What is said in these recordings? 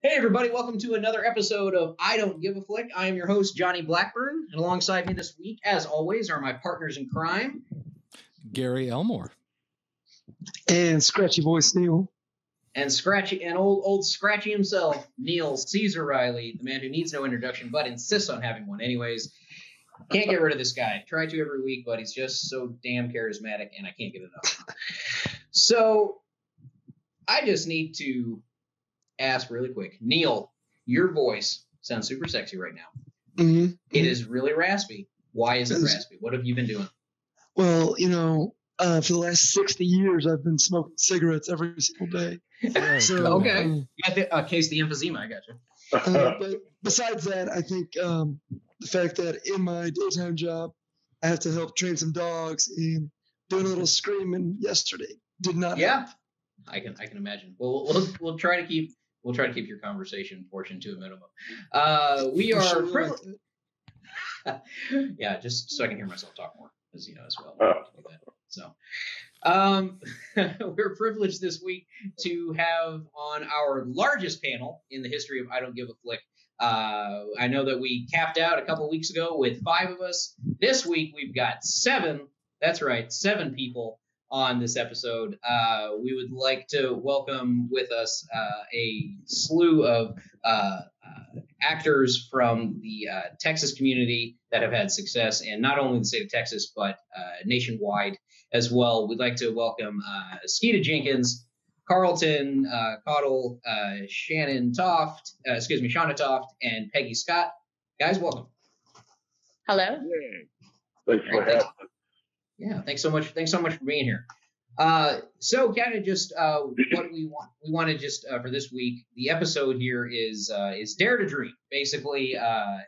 Hey, everybody, welcome to another episode of I Don't Give a Flick. I am your host, Jonny Blackburn, and alongside me this week, as always, are my partners in crime, Gary Elmore. And Scratchy Voice Neil. And Scratchy and old old Scratchy himself, Neil Caesar Riley, the man who needs no introduction but insists on having one. Anyways, can't get rid of this guy. Try to every week, but he's just so damn charismatic, and I can't get enough. So I just need to ask really quick, Neil, your voice sounds super sexy right now. Mm-hmm. It is really raspy. Why is it raspy? What have you been doing? Well, you know, uh, for the last 60 years, I've been smoking cigarettes every single day. Oh, So, Okay. um, Yeah, the, uh, case the emphysema. I got you. uh, but besides that, I think um, the fact that in my daytime job, I have to help train some dogs and doing a little screaming yesterday did not Yeah, help. I can I can imagine. We'll we'll we'll try to keep we'll try to keep your conversation portion to a minimum. Uh, we are sure you privile- liked it. yeah, just so I can hear myself talk more, as you know as well. Oh. So, um, we're privileged this week to have on our largest panel in the history of I Don't Give a Flick. Uh, I know that we capped out a couple weeks ago with five of us. This week we've got seven. That's right, seven people on this episode. Uh, we would like to welcome with us uh, a slew of uh, uh, actors from the uh, Texas community that have had success, and not only in the state of Texas, but uh, nationwide as well. We'd like to welcome uh, Skeeta Jenkins, Carlton uh, Caudle, uh, Shannon Toft, uh, excuse me, Shanna Toft, and Peggy Schott. Guys, welcome. Hello. Thanks for having us. Yeah, thanks so much. Thanks so much for being here. Uh, so kind of just uh, what we want. We want to just uh, for this week. The episode here is uh, is dare to dream. Basically, uh, uh,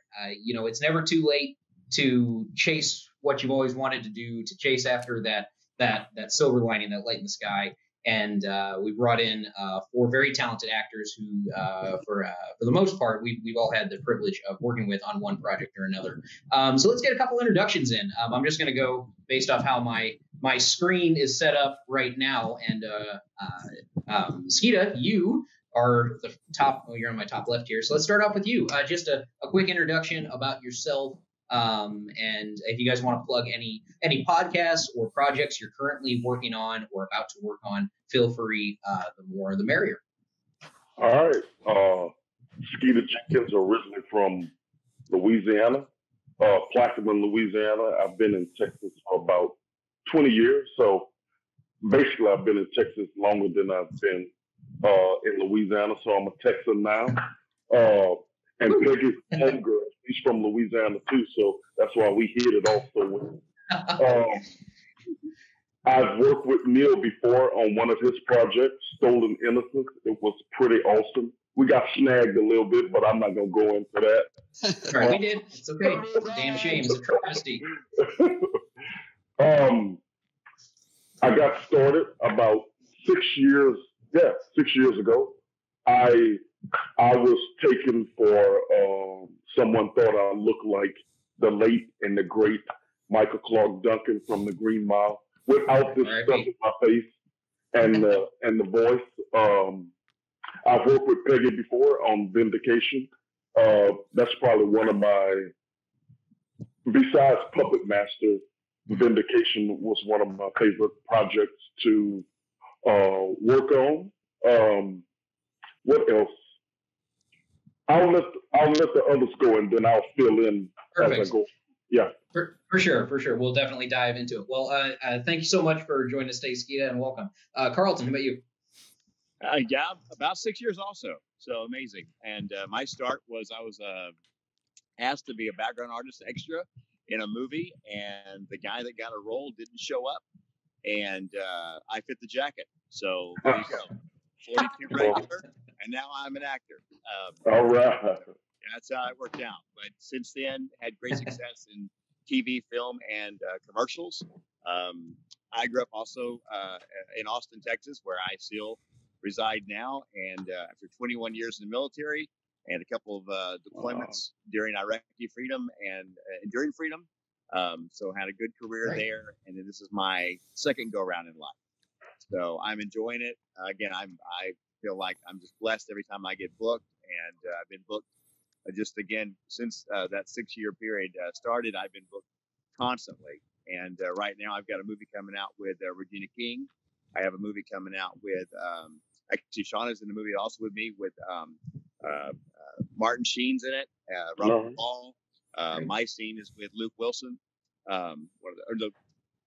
you know, it's never too late to chase what you've always wanted to do. To chase after that that that silver lining, that light in the sky. And uh, we brought in uh, four very talented actors who, uh, for uh, for the most part, we've we've all had the privilege of working with on one project or another. Um, so let's get a couple introductions in. Um, I'm just going to go based off how my my screen is set up right now. And uh, uh, um, Skeeta, you are the top. Oh, you're on my top left here. So let's start off with you. Just a, a quick introduction about yourself. Um, and if you guys want to plug any any podcasts or projects you're currently working on or about to work on, feel free. Uh, the more, the merrier. All right. Uh, Skeeta Jenkins, originally from Louisiana, uh, Plaquemine, Louisiana. I've been in Texas for about 20 years. So basically, I've been in Texas longer than I've been uh, in Louisiana. So I'm a Texan now. Uh, and Peggy's homegirl, she's from Louisiana too. So that's why we hit it off so well. Um, I've worked with Neil before on one of his projects, Stolen Innocence. It was pretty awesome. We got snagged a little bit, but I'm not gonna go into that. All right, we did. It's okay. It's a damn shame. It's a travesty. um, I got started about six years, yeah, six years ago. I I was taken for um, someone thought I looked like the late and the great Michael Clarke Duncan from The Green Mile without this stuff in my face and the and the voice. Um, I've worked with Peggy before on Vindication. Uh, that's probably one of my besides Puppet Master. Vindication was one of my favorite projects to uh, work on. Um, what else? I'll let I'll let the others go, and then I'll fill in as I go. Yeah. For, for sure, for sure. We'll definitely dive into it. Well, uh, uh, thank you so much for joining us today, Skeeta, and welcome. Uh, Carlton, how about you? Uh, yeah, about six years also. So amazing. And uh, my start was I was uh, asked to be a background artist extra in a movie, and the guy that got a role didn't show up, and uh, I fit the jacket. So there you go, 42 regular, and now I'm an actor. Um, All right. that's how it worked out. But since then, had great success in TV, film, and uh, commercials. Um, I grew up also uh, in Austin, Texas, where I still reside now. And uh, after 21 years in the military and a couple of uh, deployments during Iraqi freedom and uh, enduring freedom, um, so had a good career Right. there. And then this is my second go around in life. So I'm enjoying it. Uh, again, I'm I feel like I'm just blessed every time I get booked and uh, I've been booked uh, just again since uh, that six year period uh, started. I've been booked constantly, and uh, right now I've got a movie coming out with uh, Regina King. I have a movie coming out with um, actually Shanna's in the movie also with me with um, uh, uh, Martin Sheen's in it, uh, Robert Nice. Paul. Uh, my scene is with Luke Wilson. Um, the, or Luke,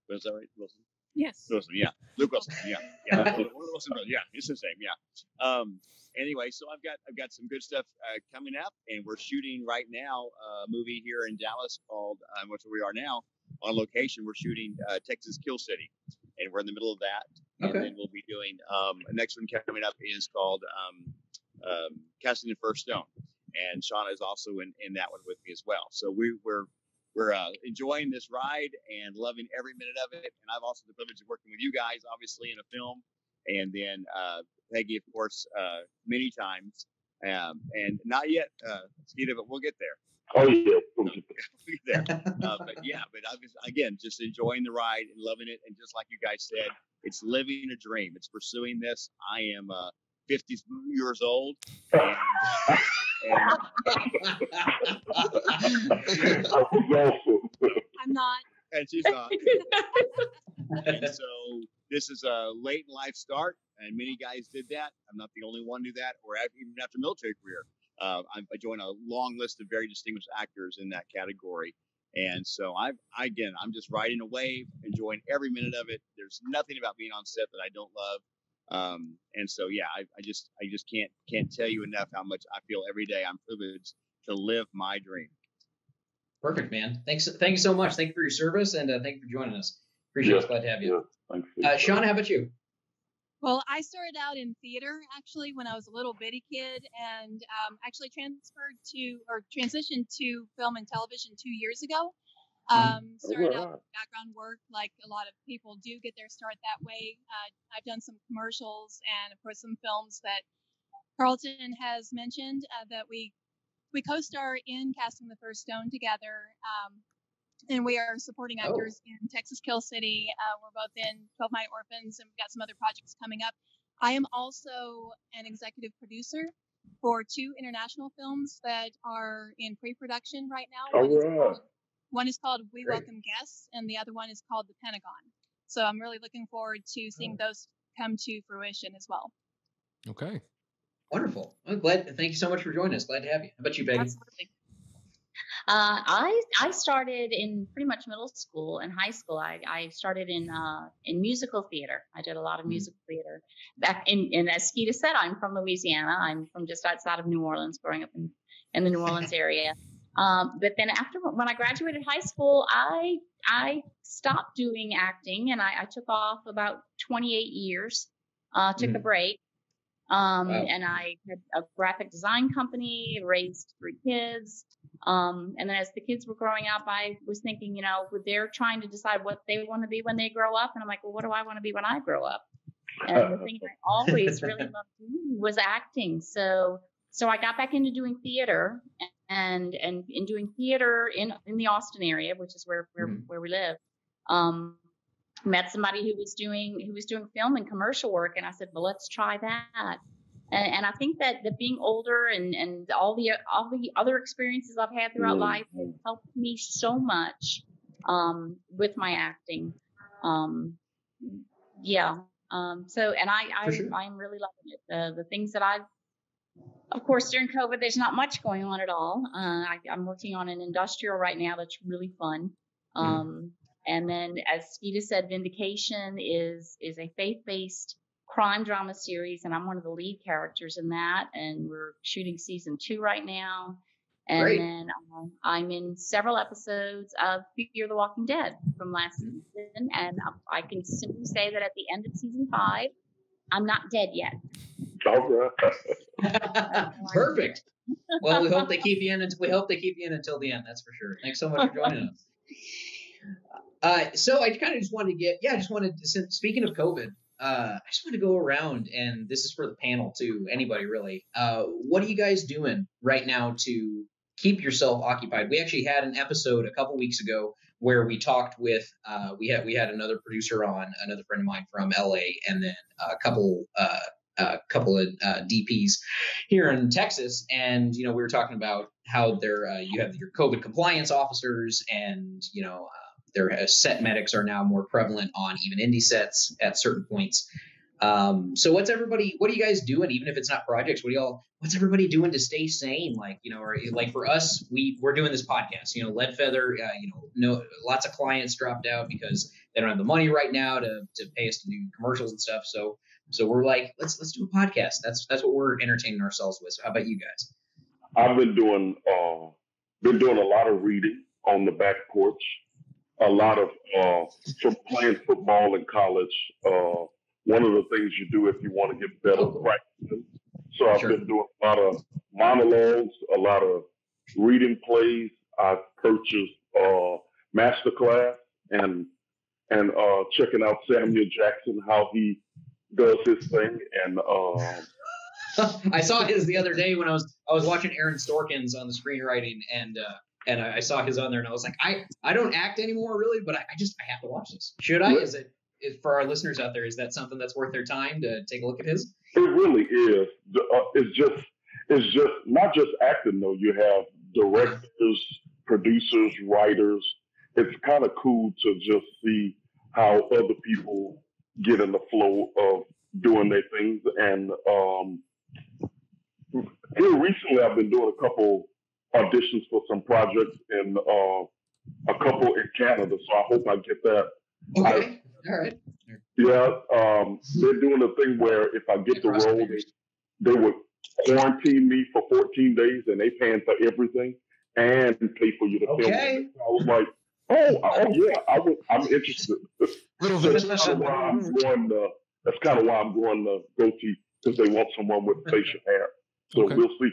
was that right? Wilson. Yes. Wilson, yeah, Luke Wilson, yeah, yeah, the Wilson yeah, it's his name, yeah. Um, anyway, so I've got I've got some good stuff uh, coming up, and we're shooting right now a movie here in Dallas called um, which we are now on location. We're shooting uh, Texas Kill City, and we're in the middle of that. And Okay. then we'll be doing um, the next one coming up is called um, um, Casting the First Stone, and Shanna is also in, in that one with me as well. So we, we're we're uh, enjoying this ride and loving every minute of it. And I've also the privilege of working with you guys, obviously, in a film, and then uh, Peggy, of course, uh, many times, um, and not yet, uh, Skeeta, but we'll get there. Oh yeah. We'll get there. Uh, but yeah, but I was, again, just enjoying the ride and loving it. And just like you guys said, it's living a dream. It's pursuing this. I am uh, 50 years old. And, and, That was awesome. I'm not. and she's not. and so this is a late in life start, and many guys did that. I'm not the only one who did that, or even after military career. Uh, I, I joined a long list of very distinguished actors in that category. And so I've, I, again, I'm just riding a wave, enjoying every minute of it. There's nothing about being on set that I don't love. Um, and so, yeah, I, I just, I just can't, can't tell you enough how much I feel every day I'm privileged to live my dream. Perfect, man. Thanks. Thank you so much. Thank you for your service and uh, thank you for joining us. Appreciate Yeah, it. Glad to have you. yeah. Thanks. Uh, Sean, how about you? Well, I started out in theater actually when I was a little bitty kid, and um, actually transferred to or transitioned to film and television two years ago. Um, started out with background work, like a lot of people do get their start that way. Uh, I've done some commercials and of course some films that Carlton has mentioned uh, that we we co-star in Casting the First Stone together. Um, and we are supporting Oh. actors in Texas Kill City. Uh, we're both in 12 Night Orphans, and we've got some other projects coming up. I am also an executive producer for two international films that are in pre-production right now. All One is right. Called- One is called We Great. Welcome Guests, and the other one is called The Pentagon. So I'm really looking forward to seeing those come to fruition as well. Okay. Wonderful. I'm glad. Thank you so much for joining us. Glad to have you. How about you, Peggy? Absolutely. Uh, I I started in pretty much middle school and high school. I, I started in uh, in musical theater. I did a lot of Mhm. musical theater. Back in, and as Skeeta said, I'm from Louisiana. I'm from just outside of New Orleans, growing up in, in the New Orleans area. Um, but then after when I graduated high school, I I stopped doing acting and I, I took off about 28 years. Uh, took a Mhm. break. Um, Wow. and I had a graphic design company, raised three kids. Um, and then as the kids were growing up, I was thinking, you know, they're trying to decide what they want to be when they grow up. And I'm like, well, what do I want to be when I grow up? And the thing I always really loved doing was acting. So, so I got back into doing theater and, and in doing theater in, in the Austin area, which is where, where, Mhm. where we live. Um, met somebody who was doing, who was doing film and commercial work. And I said, well, let's try that. And, and I think that, that being older and, and all the all the other experiences I've had throughout Mhm. life has helped me so much um, with my acting. Um, yeah. Um, so and I I For sure. I'm really loving it. The the things that I've of course during COVID there's not much going on at all. Uh, I, I'm working on an industrial right now that's really fun. Mhm. Um, and then as Skeeta said, Vindication is is a faith based crime drama series, and I'm one of the lead characters in that. And we're shooting season two right now. And Great. then um, I'm in several episodes of Fear the Walking Dead from last Mhm. season. And I can simply say that at the end of season five, I'm not dead yet. All right. Perfect. Well, we hope they keep you in. Until, we hope they keep you in until the end. That's for sure. Thanks so much for joining us. Uh, so I kind of just wanted to get, yeah, I just wanted to. since- Speaking of COVID, uh, I just want to go around, and this is for the panel too. Anybody really? Uh, what are you guys doing right now to keep yourself occupied? We actually had an episode a couple weeks ago where we talked with uh, we had we had another producer on, another friend of mine from LA, and then a couple uh, a couple of uh, DPs here in Texas, and you know we were talking about how there uh, you have your COVID compliance officers, and you know uh, their set medics are now more prevalent on even indie sets at certain points. Um, so what's everybody? What are you guys doing? Even if it's not projects, what do y'all? What's everybody doing to stay sane? Like you know, or like for us, we we're doing this podcast. You know, Lead Feather. Uh, you know, no, lots of clients dropped out because they don't have the money right now to to pay us to do commercials and stuff. So so we're like, let's let's do a podcast. That's that's what we're entertaining ourselves with. So how about you guys? I've been doing uh, been doing a lot of reading on the back porch. A lot of uh, from playing football in college. Uh, one of the things you do if you want to get better practicing. So I've Sure. been doing a lot of monologues, a lot of reading plays. I've purchased uh, masterclass and and uh, checking out Samuel Jackson how he does his thing and um, I saw his the other day when I was I was watching Aaron Sorkin's on the screenwriting and uh and I I saw his on there and I was like I I don't act anymore really but I, I just I have to watch this. Should I? Is it is, for our listeners out there? Is that something that's worth their time to take a look at his? It really is. Uh, It's just, it's just not just acting though. You have directors, producers, writers. It's kind of cool to just see how other people get in the flow of doing their things. And um, here recently, I've been doing a couple auditions for some projects in uh, a couple in Canada. So I hope I get that. Okay. All right. Yeah, um, they're doing a thing where if I get the role, they, they would quarantine me for 14 days and they paying for everything and pay for you to film. Okay. it. I was like, oh, oh yeah, I was, I'm interested. Little that's kind of why I'm going the, that's kind of why I'm going the goatee because they want someone with facial hair. So Okay. we'll see.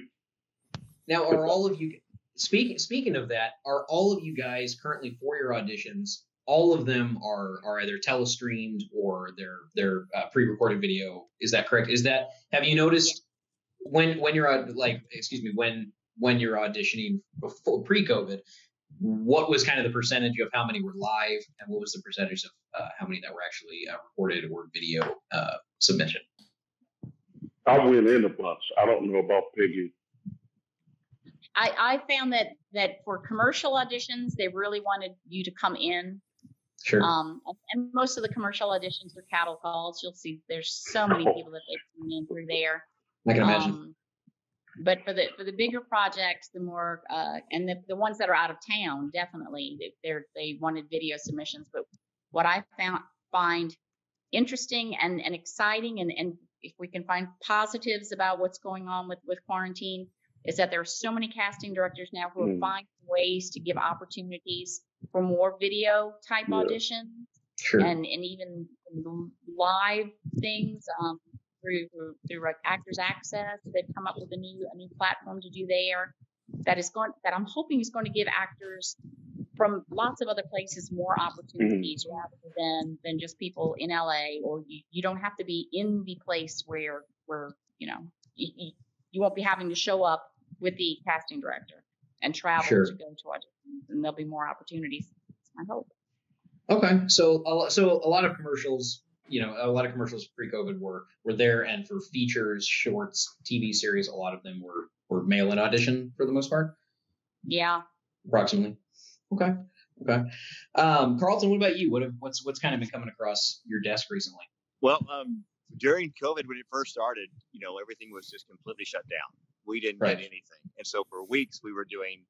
Now, are all of you speaking? Speaking of that, are all of you guys currently for your auditions? All of them are are either telestreamed or they're they're uh, pre-recorded video. Is that correct? Is that have you noticed when when you're like excuse me when when you're auditioning before pre-COVID? What was kind of the percentage of how many were live, and what was the percentage of uh, how many that were actually uh, recorded or video uh, submission? I went in a bunch. I don't know about Peggy. I, I found that that for commercial auditions, they really wanted you to come in. Sure. Um, and most of the commercial auditions are cattle calls. You'll see there's so many people that they come in through there. I can imagine. Um, but for the for the bigger projects, the more uh, and the, the ones that are out of town, definitely they- they're they wanted video submissions. But what I found find interesting and, and exciting, and, and if we can find positives about what's going on with with quarantine, is that there are so many casting directors now who are Mm. finding ways to give opportunities for more video type Yeah. auditions sure. and and even live things um, through through, through like Actors Access. They've come up with a new a new platform to do there that is going that I'm hoping is going to give actors from lots of other places more mm-hmm. opportunities rather than than just people in LA or you, you don't have to be in the place where where you know you, you, won't be having to show up with the casting director and travel Sure. to go to auditions and there'll be more opportunities. My hope. Okay, so a so a lot of commercials, you know, a lot of commercials pre-COVID were were there, and for features, shorts, TV series, a lot of them were were mail-in audition for the most part, Yeah. approximately. Okay, okay. Um, Carlton, what about you? What have, what's what's kind of been coming across your desk recently? Well, um, during COVID, when it first started, you know, everything was just completely shut down. We didn't Right. get anything, and so for weeks we were doing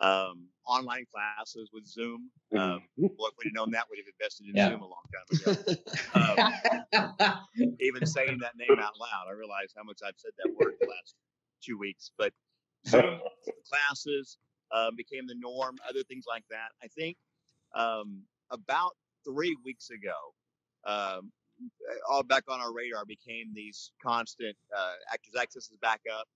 um, online classes with Zoom. Um, boy, if we'd have known that, we'd have invested in Yeah. Zoom a long time ago. Um, even saying that name out loud, I realize how much I've said that word the last two weeks. But Zoom classes um, became the norm. Other things like that. I think um, about three weeks ago, um, all back on our radar became these constant uh, actors access is back up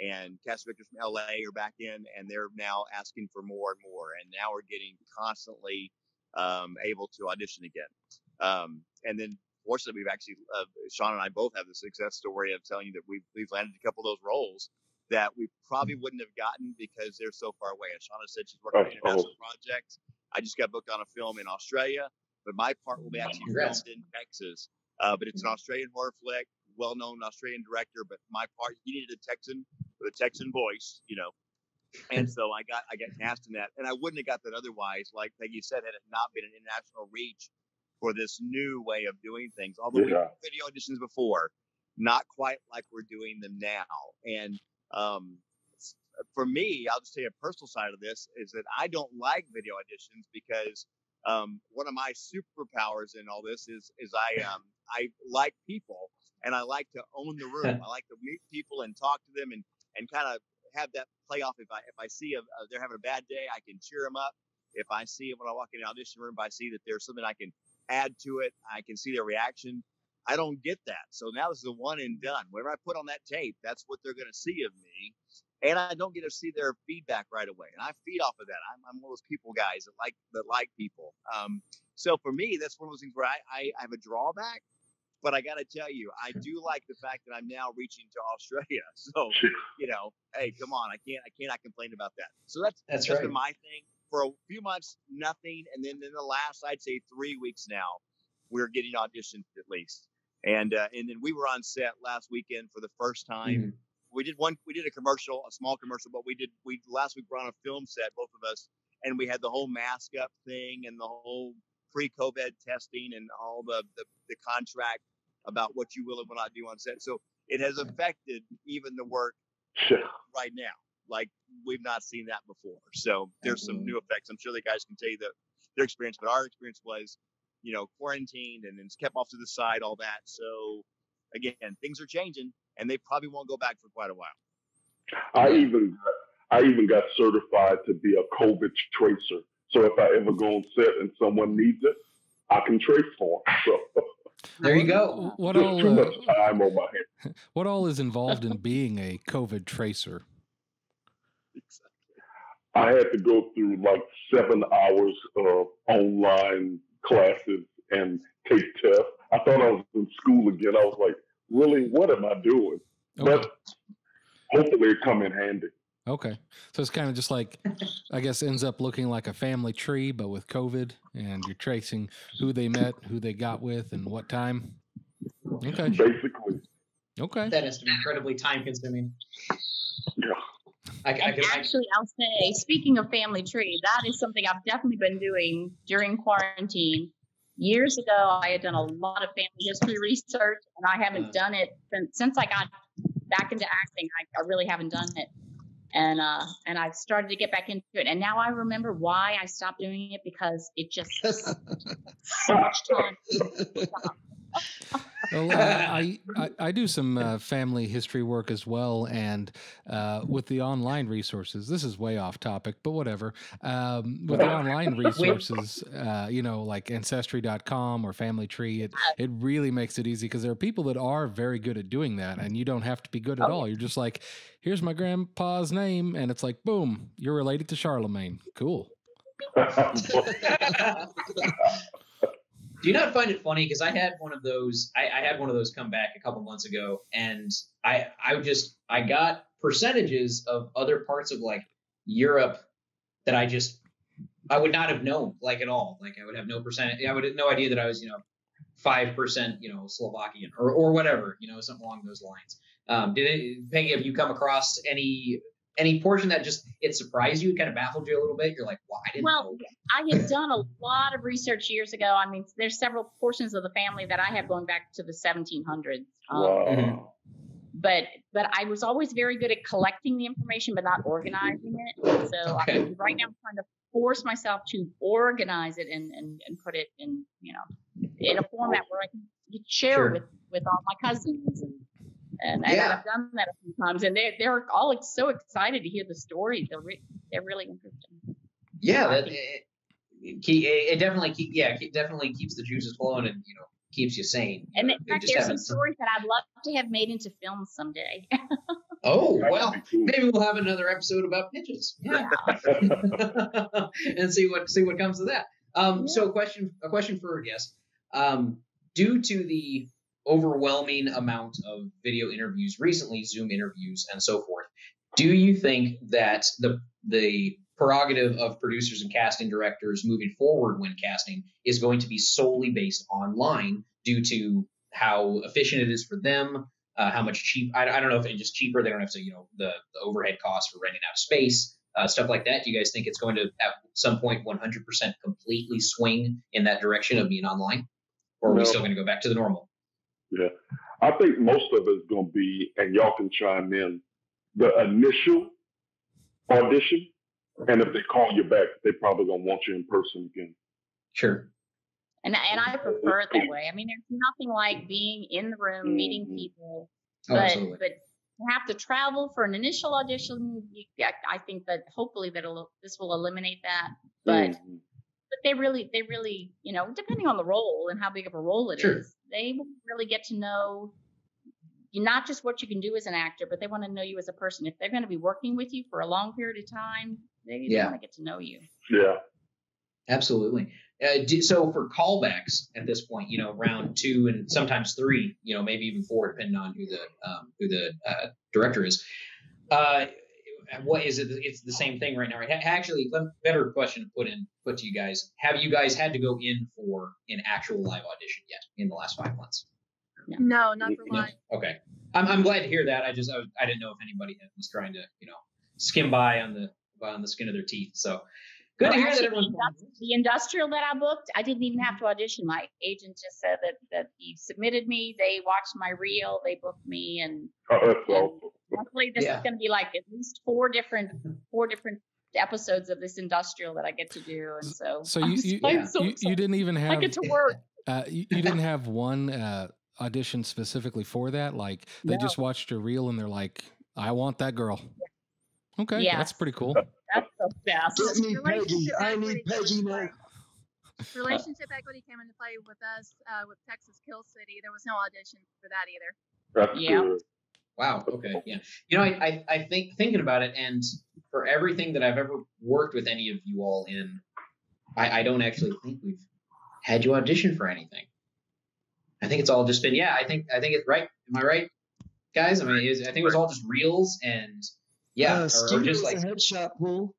and cast directors from LA are back in and they're now asking for more and more and now we're getting constantly um, able to audition again um, and then fortunately we've actually uh, Sean and I both have the success story of telling you that we've, we've landed a couple of those roles that we probably wouldn't have gotten because they're so far away. As Shanna said, she's working on Oh, international projects. I just got booked on a film in Australia, but my part will be actually filmed in Texas. Uh, but it's an Australian horror flick. Well-known Australian director, but my part he needed a Texan with a Texan voice, you know. And so I got I got cast in that, and I wouldn't have got that otherwise. Like Peggy said, had it not been an international reach for this new way of doing things. Although we Yeah. did video auditions before, not quite like we're doing them now. And um, for me, I'll just tell you a personal side of this is that I don't like video auditions because um, one of my superpowers in all this is is I um, I like people and I like to own the room. I like to meet people and talk to them and and kind of have that play off. If I if I see a, uh, they're having a bad day, I can cheer them up. If I see when I walk in the audition room, if I see that there's something I can add to it, I can see their reaction. I don't get that. So now this is a one and done. Whatever I put on that tape, that's what they're going to see of me. And I don't get to see their feedback right away. And I feed off of that. I'm, I'm one of those people guys that like that like people. Um, so for me, that's one of those things where I, I, I have a drawback. But I got to tell you, I do like the fact that I'm now reaching to Australia. So you know, hey, come on, I can't I cannot complain about that. So that's That's that's right. been my thing for a few months, nothing, and then in the last, I'd say three weeks now, we're getting auditions at least. And uh, and then we were on set last weekend for the first time. Mhm. We did one, we did a commercial, a small commercial, but we did we last week we were on a film set, both of us, and we had the whole mask up thing and the whole pre-COVID testing and all the the, the contract about what you will and will not do on set. So it has affected even the work Yeah. right now. Like we've not seen that before. So there's some mm-hmm. new effects. I'm sure the guys can tell you the, their experience, but our experience was, you know, quarantined and it's kept off to the side, all that. So again, things are changing and they probably won't go back for quite a while. I even got, I even got certified to be a COVID tracer. So if I ever go on set and someone needs it, I can trace for 'em. So There you go. What just all? too Uh, much time on my hands. what all is involved in being a COVID tracer? I had to go through like seven hours of online classes and take tests. I thought I was in school again. I was like, really, what am I doing? Okay. But hopefully it come in handy. Okay. So it's kind of just like, I guess, ends up looking like a family tree, but with COVID, and you're tracing who they met, who they got with, and what time. Okay. Basically, Okay. That has to be incredibly time consuming. yeah. I, I I, actually, I'll say, speaking of family tree, that is something I've definitely been doing during quarantine. Years ago, I had done a lot of family history research, and I haven't Uh. done it since, since I got back into acting. I, I really haven't done it, and uh, and I've started to get back into it. And now I remember why I stopped doing it because it just so much time. Well, uh, I, I I do some uh, family history work as well, and uh, with the online resources. This is way off topic, but whatever. Um, with the online resources, uh, you know, like Ancestry.com or Family Tree, it it really makes it easy because there are people that are very good at doing that, and you don't have to be good at Oh, all. You're just like, here's my grandpa's name, and it's like, boom, you're related to Charlemagne. Cool. Do you not find it funny? Because I had one of those. I, I had one of those come back a couple months ago, and I I just I got percentages of other parts of like Europe that I just I would not have known like at all. Like I would have no percent. I would have no idea that I was you know five percent you know Slovakian or or whatever you know something along those lines. Um, did it, Peggy? Have you come across any any portion that just it surprised you, it kind of baffled you a little bit? You're like, why didn't Well. I had done a lot of research years ago. I mean, there's several portions of the family that I have going back to the 1700s. Um, wow. Mhm. But but I was always very good at collecting the information, but not organizing it. So Okay. I, right now I'm trying to force myself to organize it and, and, and put it in you know in a format where I can share Sure. with with all my cousins and. And, and Yeah. I've done that a few times, and they they're all so excited to hear the story. They're re- they're really interesting. Yeah, that it, it, it definitely keep yeah it definitely keeps the juices flowing and you know keeps you sane. And in fact, there's some stories that I'd love to have made into films someday. Oh well, maybe we'll have another episode about pitches. Yeah, and see what see what comes of that. Um, so a question a question for guest. Um, due to the overwhelming amount of video interviews recently, Zoom interviews and so forth, do you think that the the prerogative of producers and casting directors moving forward when casting is going to be solely based online due to how efficient it is for them uh, how much cheap. I, I don't know if it's just cheaper. They don't have to, you know, the, the overhead costs for renting out space, uh, stuff like that. Do you guys think it's going to at some point 100% completely swing in that direction of being online, or are we still going to go back to the normal? Yeah. I think most of it's going to be, and y'all can chime in, the initial audition. And if they call you back, they probably going to want you in person again. Sure. And and I prefer it that way. I mean, there's nothing like being in the room, meeting Mhm. people, Oh, but absolutely. but to have to travel for an initial audition. I, I think that hopefully that this will eliminate that. But Mhm. but they really they really you know depending on the role and how big of a role it is, Sure. They will really get to know you not just what you can do as an actor, but they want to know you as a person. If they're going to be working with you for a long period of time, they, they Yeah. want to get to know you. Yeah. Absolutely. Uh, do, so for callbacks at this point, you know, round two and sometimes three, you know, maybe even four, depending on who the um, who the uh, director is. Uh, what is it? It's the same thing right now, right? Actually, better question to put in put to you guys. Have you guys had to go in for an actual live audition yet in the last five months? No, not for No? Okay. I'm, I'm glad to hear that. I just I, I didn't know if anybody was trying to you know skim by on the on the skin of their teeth. So good Well, to hear actually, everyone's. the, the industrial that I booked, I didn't even have to audition. My agent just said that that he submitted me. They watched my reel. They booked me, and Oh, that's awesome. luckily this Yeah. is going to be like at least four different four different episodes of this industrial that I get to do. And so, So you you, I'm yeah. so you, you didn't even I have get to work. uh, you, you didn't have one uh, audition specifically for that. Like they No. just watched your reel and they're like, "I want that girl." Okay, yeah. that's pretty cool. That's the best. Get me Peggy. I need Peggy now. Relationship equity came into play with us uh, with Texas Kill City. There was no audition for that either. That's Yeah. good. Wow. Okay. Yeah. You know, I, I, I think thinking about it, and for everything that I've ever worked with any of you all in, I, I don't actually think we've had you audition for anything. I think it's all just been yeah. I think I think it's right. Am I right, guys? I mean, it was, I think it was all just reels and yeah, uh, or, or just was like a headshot pull.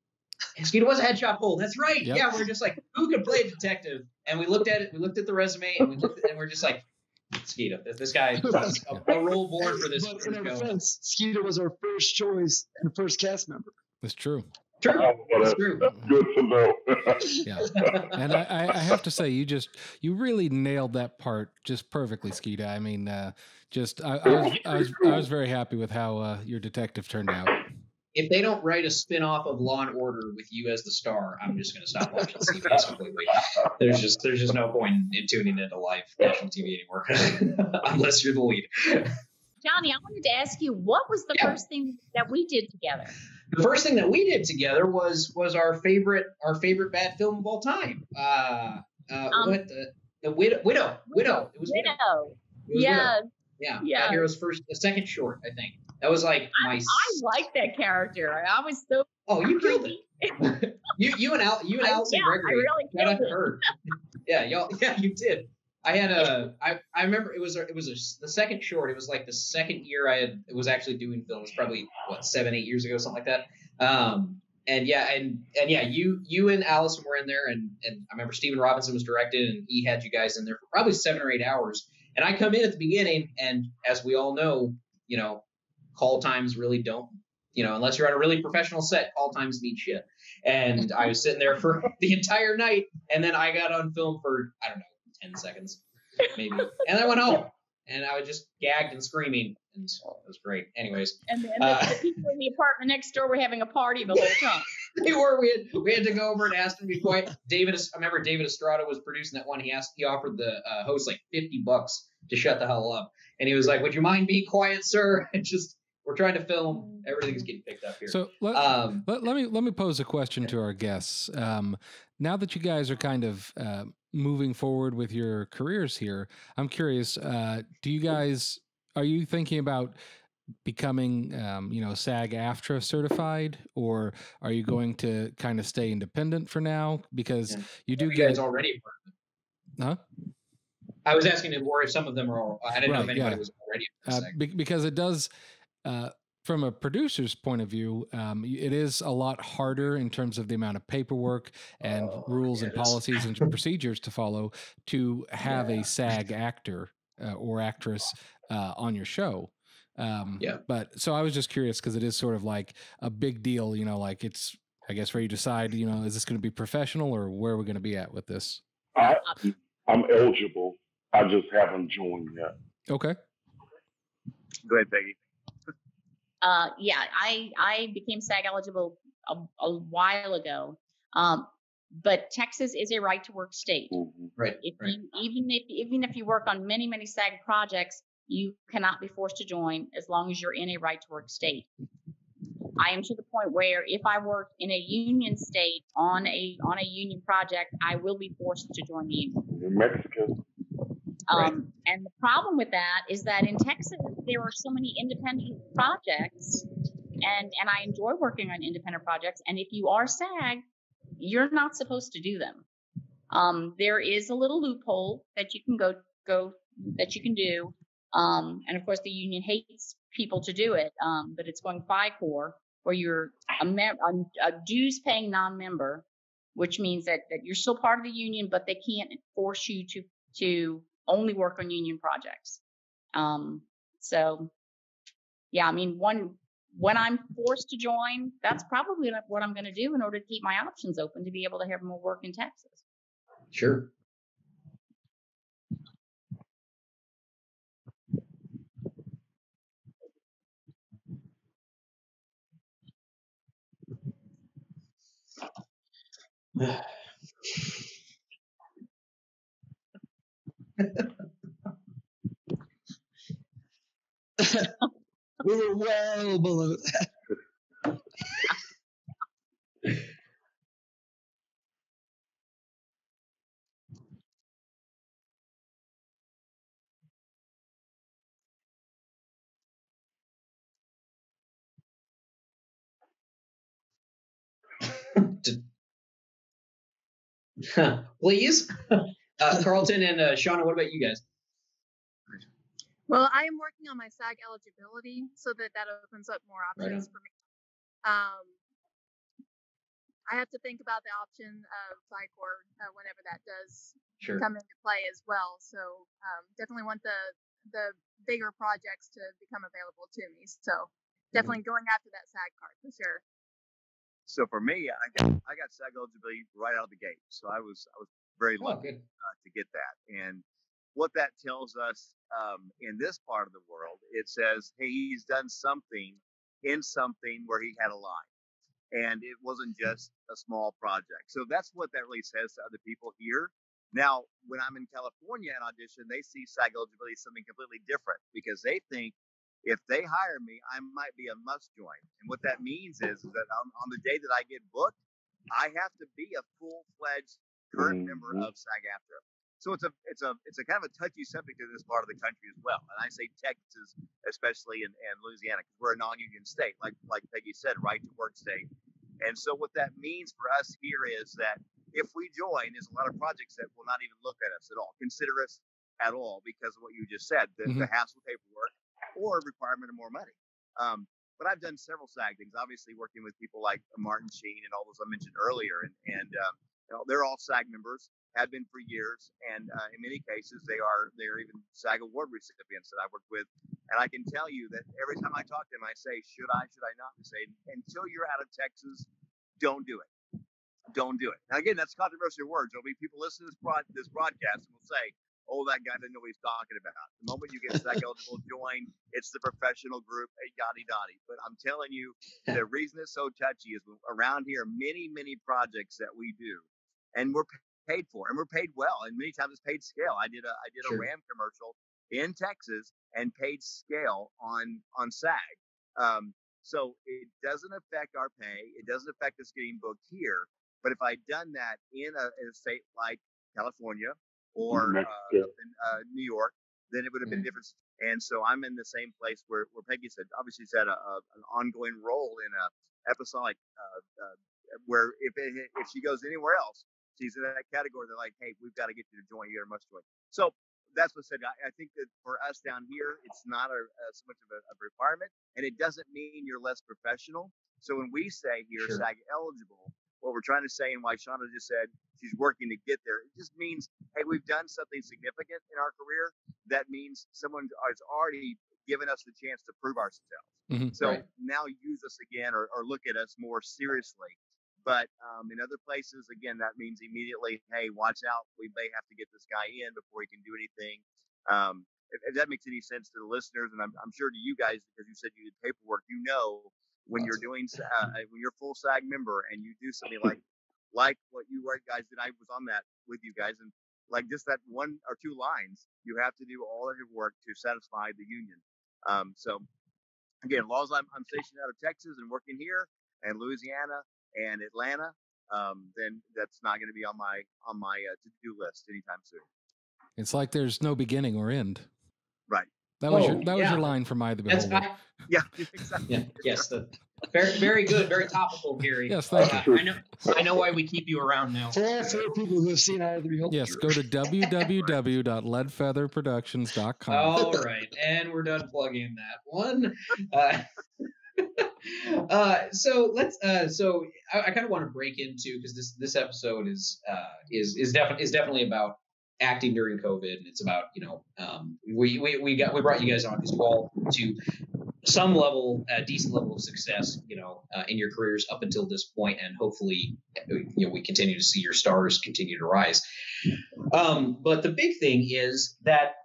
Skeeta was a headshot pull. That's right. Yep. Yeah, we're just like who could play a detective, and we looked at it. We looked at the resume, and we looked at, and we're just like, Skeeta, this, this guy, a, a role board for this But for in our defense, Skeeta was our first choice and first cast member. That's true. True. Oh, well, That's that's, true. that's good to know. Yeah. And I, I, I have to say, you just you really nailed that part just perfectly, Skeeta. I mean, uh, just I, I was I was I was very happy with how uh, your detective turned out. If they don't write a spin-off of Law and Order with you as the star, I'm just gonna stop watching CBS completely. There's just there's just no point in tuning into live national TV anymore unless you're the lead. Jonny, I wanted to ask you, what was the Yeah. first thing that we did together? The first thing that we did together was was our favorite our favorite bad film of all time. Uh, uh, Um, what the the widow widow widow it was widow. Widow. It was Yeah, Widow. yeah yeah. Bad Hero's first the second short I think that was like my I, I like that character. I was so oh you killed it you you and Al you and I, Allison yeah, I Gregory really killed it. yeah, y'all. Yeah, you did. I had a. I I remember it was a, it was a, the second short. It was like the second year I had was actually doing films. Probably what seven eight years ago, something like that. Um, and yeah, and and yeah, you you and Allison were in there, and and I remember Stephen Robinson was directed, and he had you guys in there for probably seven or eight hours. And I come in at the beginning, and as we all know, you know, call times really don't. You know, unless you're on a really professional set, call times mean shit. And I was sitting there for the entire night, and then I got on film for I don't know, ten seconds, maybe, and I went home, and I was just gagged and screaming, and it was great. Anyways, And, and Uh, the, the people in the apartment next door were having a party the whole time. they were. We had we had to go over and ask them to be quiet. David, I remember David Estrada was producing that one. He asked, he offered the uh, host like fifty bucks to shut the hell up, and he was like, "Would you mind being quiet, sir?" And just we're trying to film. Everything's getting picked up here. So let, um, let, let me let me pose a question to our guests. Um, now that you guys are kind of uh, moving forward with your careers here, I'm curious. Uh, do you guys are you thinking about becoming, um, you know, SAG-AFTRA certified, or are you going to kind of stay independent for now? Because Yeah. you do you guys get, already. huh? I was asking if, or if some of them are. I didn't know if anybody yeah. was already. uh, be- because it does uh, from a producer's point of view um, it is a lot harder in terms of the amount of paperwork and Oh, rules yeah, and policies and procedures to follow to have Yeah. a SAG actor uh, or actress uh, on your show Um, Yeah. But so I was just curious because it is sort of like a big deal, you know, like it's, I guess, where you decide, you know, is this going to be professional or where are we going to be at with this? I, I'm eligible. I just haven't joined yet. Okay. Go ahead, Peggy. Uh, yeah, I I became SAG eligible a, a while ago. Um, but Texas is a right to work state. Mhm. Right. If right. you, even if even if you work on many many SAG projects, you cannot be forced to join as long as you're in a right to work state. I am to the point where if I work in a union state on a on a union project, I will be forced to join the union. You're Mexican. Right. Um, and the problem with that is that in Texas there are so many independent projects, and and I enjoy working on independent projects. And if you are SAG, you're not supposed to do them. Um, there is a little loophole that you can go go that you can do, um, and of course the union hates people to do it, um, but it's going Fi-Core, where you're a, mem- a, a dues paying non-member, which means that that you're still part of the union, but they can't force you to to only work on union projects. Um, so, yeah, I mean, one when I'm forced to join, that's probably what I'm going to do in order to keep my options open to be able to have more work in Texas. Sure. We were well below that. Please. Uh, Carlton and uh, Shanna, what about you guys? Well, I am working on my SAG eligibility so that that opens up more Right options for me. Um, I have to think about the option of Fi-Core uh, whenever that does Sure. come into play as well. So um, definitely want the the bigger projects to become available to me. So Mm-hmm. definitely going after that SAG card for sure. So for me, I got I got SAG eligibility right out of the gate. So I was I was very Oh, lucky good. uh, to get that. And what that tells us um, in this part of the world, it says, hey, he's done something in something where he had a line. And it wasn't just a small project. So that's what that really says to other people here. Now, when I'm in California and audition, they see SAG eligibility as something completely different because they think if they hire me, I might be a must join. And what that means is, is that on, on the day that I get booked, I have to be a full fledged current member Mhm. of SAG AFTRA. So it's a it's a it's a kind of a touchy subject in this part of the country as well. And I say Texas, especially in, Louisiana, because we're a non-union state, like like Peggy said, right to work state. And so what that means for us here is that if we join, there's a lot of projects that will not even look at us at all, consider us at all because of what you just said, the, the hassle paperwork or requirement of more money. Um, but I've done several SAG things, obviously working with people like Martin Sheen and all those I mentioned earlier, and and um, they're all SAG members, have been for years, and uh, in many cases they are they're even SAG award recipients that I worked with, and I can tell you that every time I talk to them, I say, should I, should I not? They say, until you're out of Texas, don't do it, don't do it. Now again, that's controversial words. There'll be people listening to this, broad, this broadcast and will say, oh, that guy doesn't know what he's talking about. The moment you get SAG eligible join, it's the professional group, a yada yada. But I'm telling you, the reason it's so touchy is around here, many, many projects that we do, and we're paid for, and we're paid well, and many times it's paid scale. I did a I did Sure. a Ram commercial in Texas and paid scale on on SAG. Um, so it doesn't affect our pay. It doesn't affect us getting booked here. But if I'd done that in a, in a state like California or uh, uh, New York, then it would have been different. And so I'm in the same place where, where Peggy said, obviously, she's had a, a, an ongoing role in a episodic, uh, uh, where if it, if she goes anywhere else, she's in that category. They're like, hey, we've got to get you to join. You got must join. So that's what I said. I, I think that for us down here, it's not a, uh, so much of a, a requirement, and it doesn't mean you're less professional. So when we say here Sure. SAG eligible, what we're trying to say, and why Shanna just said she's working to get there, it just means, hey, we've done something significant in our career. That means someone has already given us the chance to prove ourselves. Mhm. So Right. now use us again or, or look at us more seriously. But um, in other places, again, that means immediately, hey, watch out. We may have to get this guy in before he can do anything. Um, if, if that makes any sense to the listeners, and I'm, I'm sure to you guys, because you said you did paperwork, you know when you're doing uh, uh, when you're a full SAG member and you do something like like what you were guys did. I was on that with you guys, and like just that one or two lines, you have to do all of your work to satisfy the union. Um, so again, laws I'm, I'm stationed out of Texas and working here and Louisiana and Atlanta, um, then that's not going to be on my on my uh, to do list anytime soon. It's like there's no beginning or end. Right. That was Oh, your that was your line from I the That's I, Yeah, exactly. yeah, yes. The, very, very good. Very topical, Gary. Yes, thank Uh, you. I know. I know why we keep you around now. For all four people who have seen Eye of the Beholder. Yes, go to www.leadfeatherproductions.com. All right, and we're done plugging that one. Uh, uh, so let's. Uh, so I, I kind of want to break into because this this episode is uh, is is definitely is definitely about acting during COVID, and it's about you know um, we, we we got we brought you guys on because you all to some level, a decent level of success, you know, uh, in your careers up until this point, and hopefully, you know, we continue to see your stars continue to rise. Um, but the big thing is that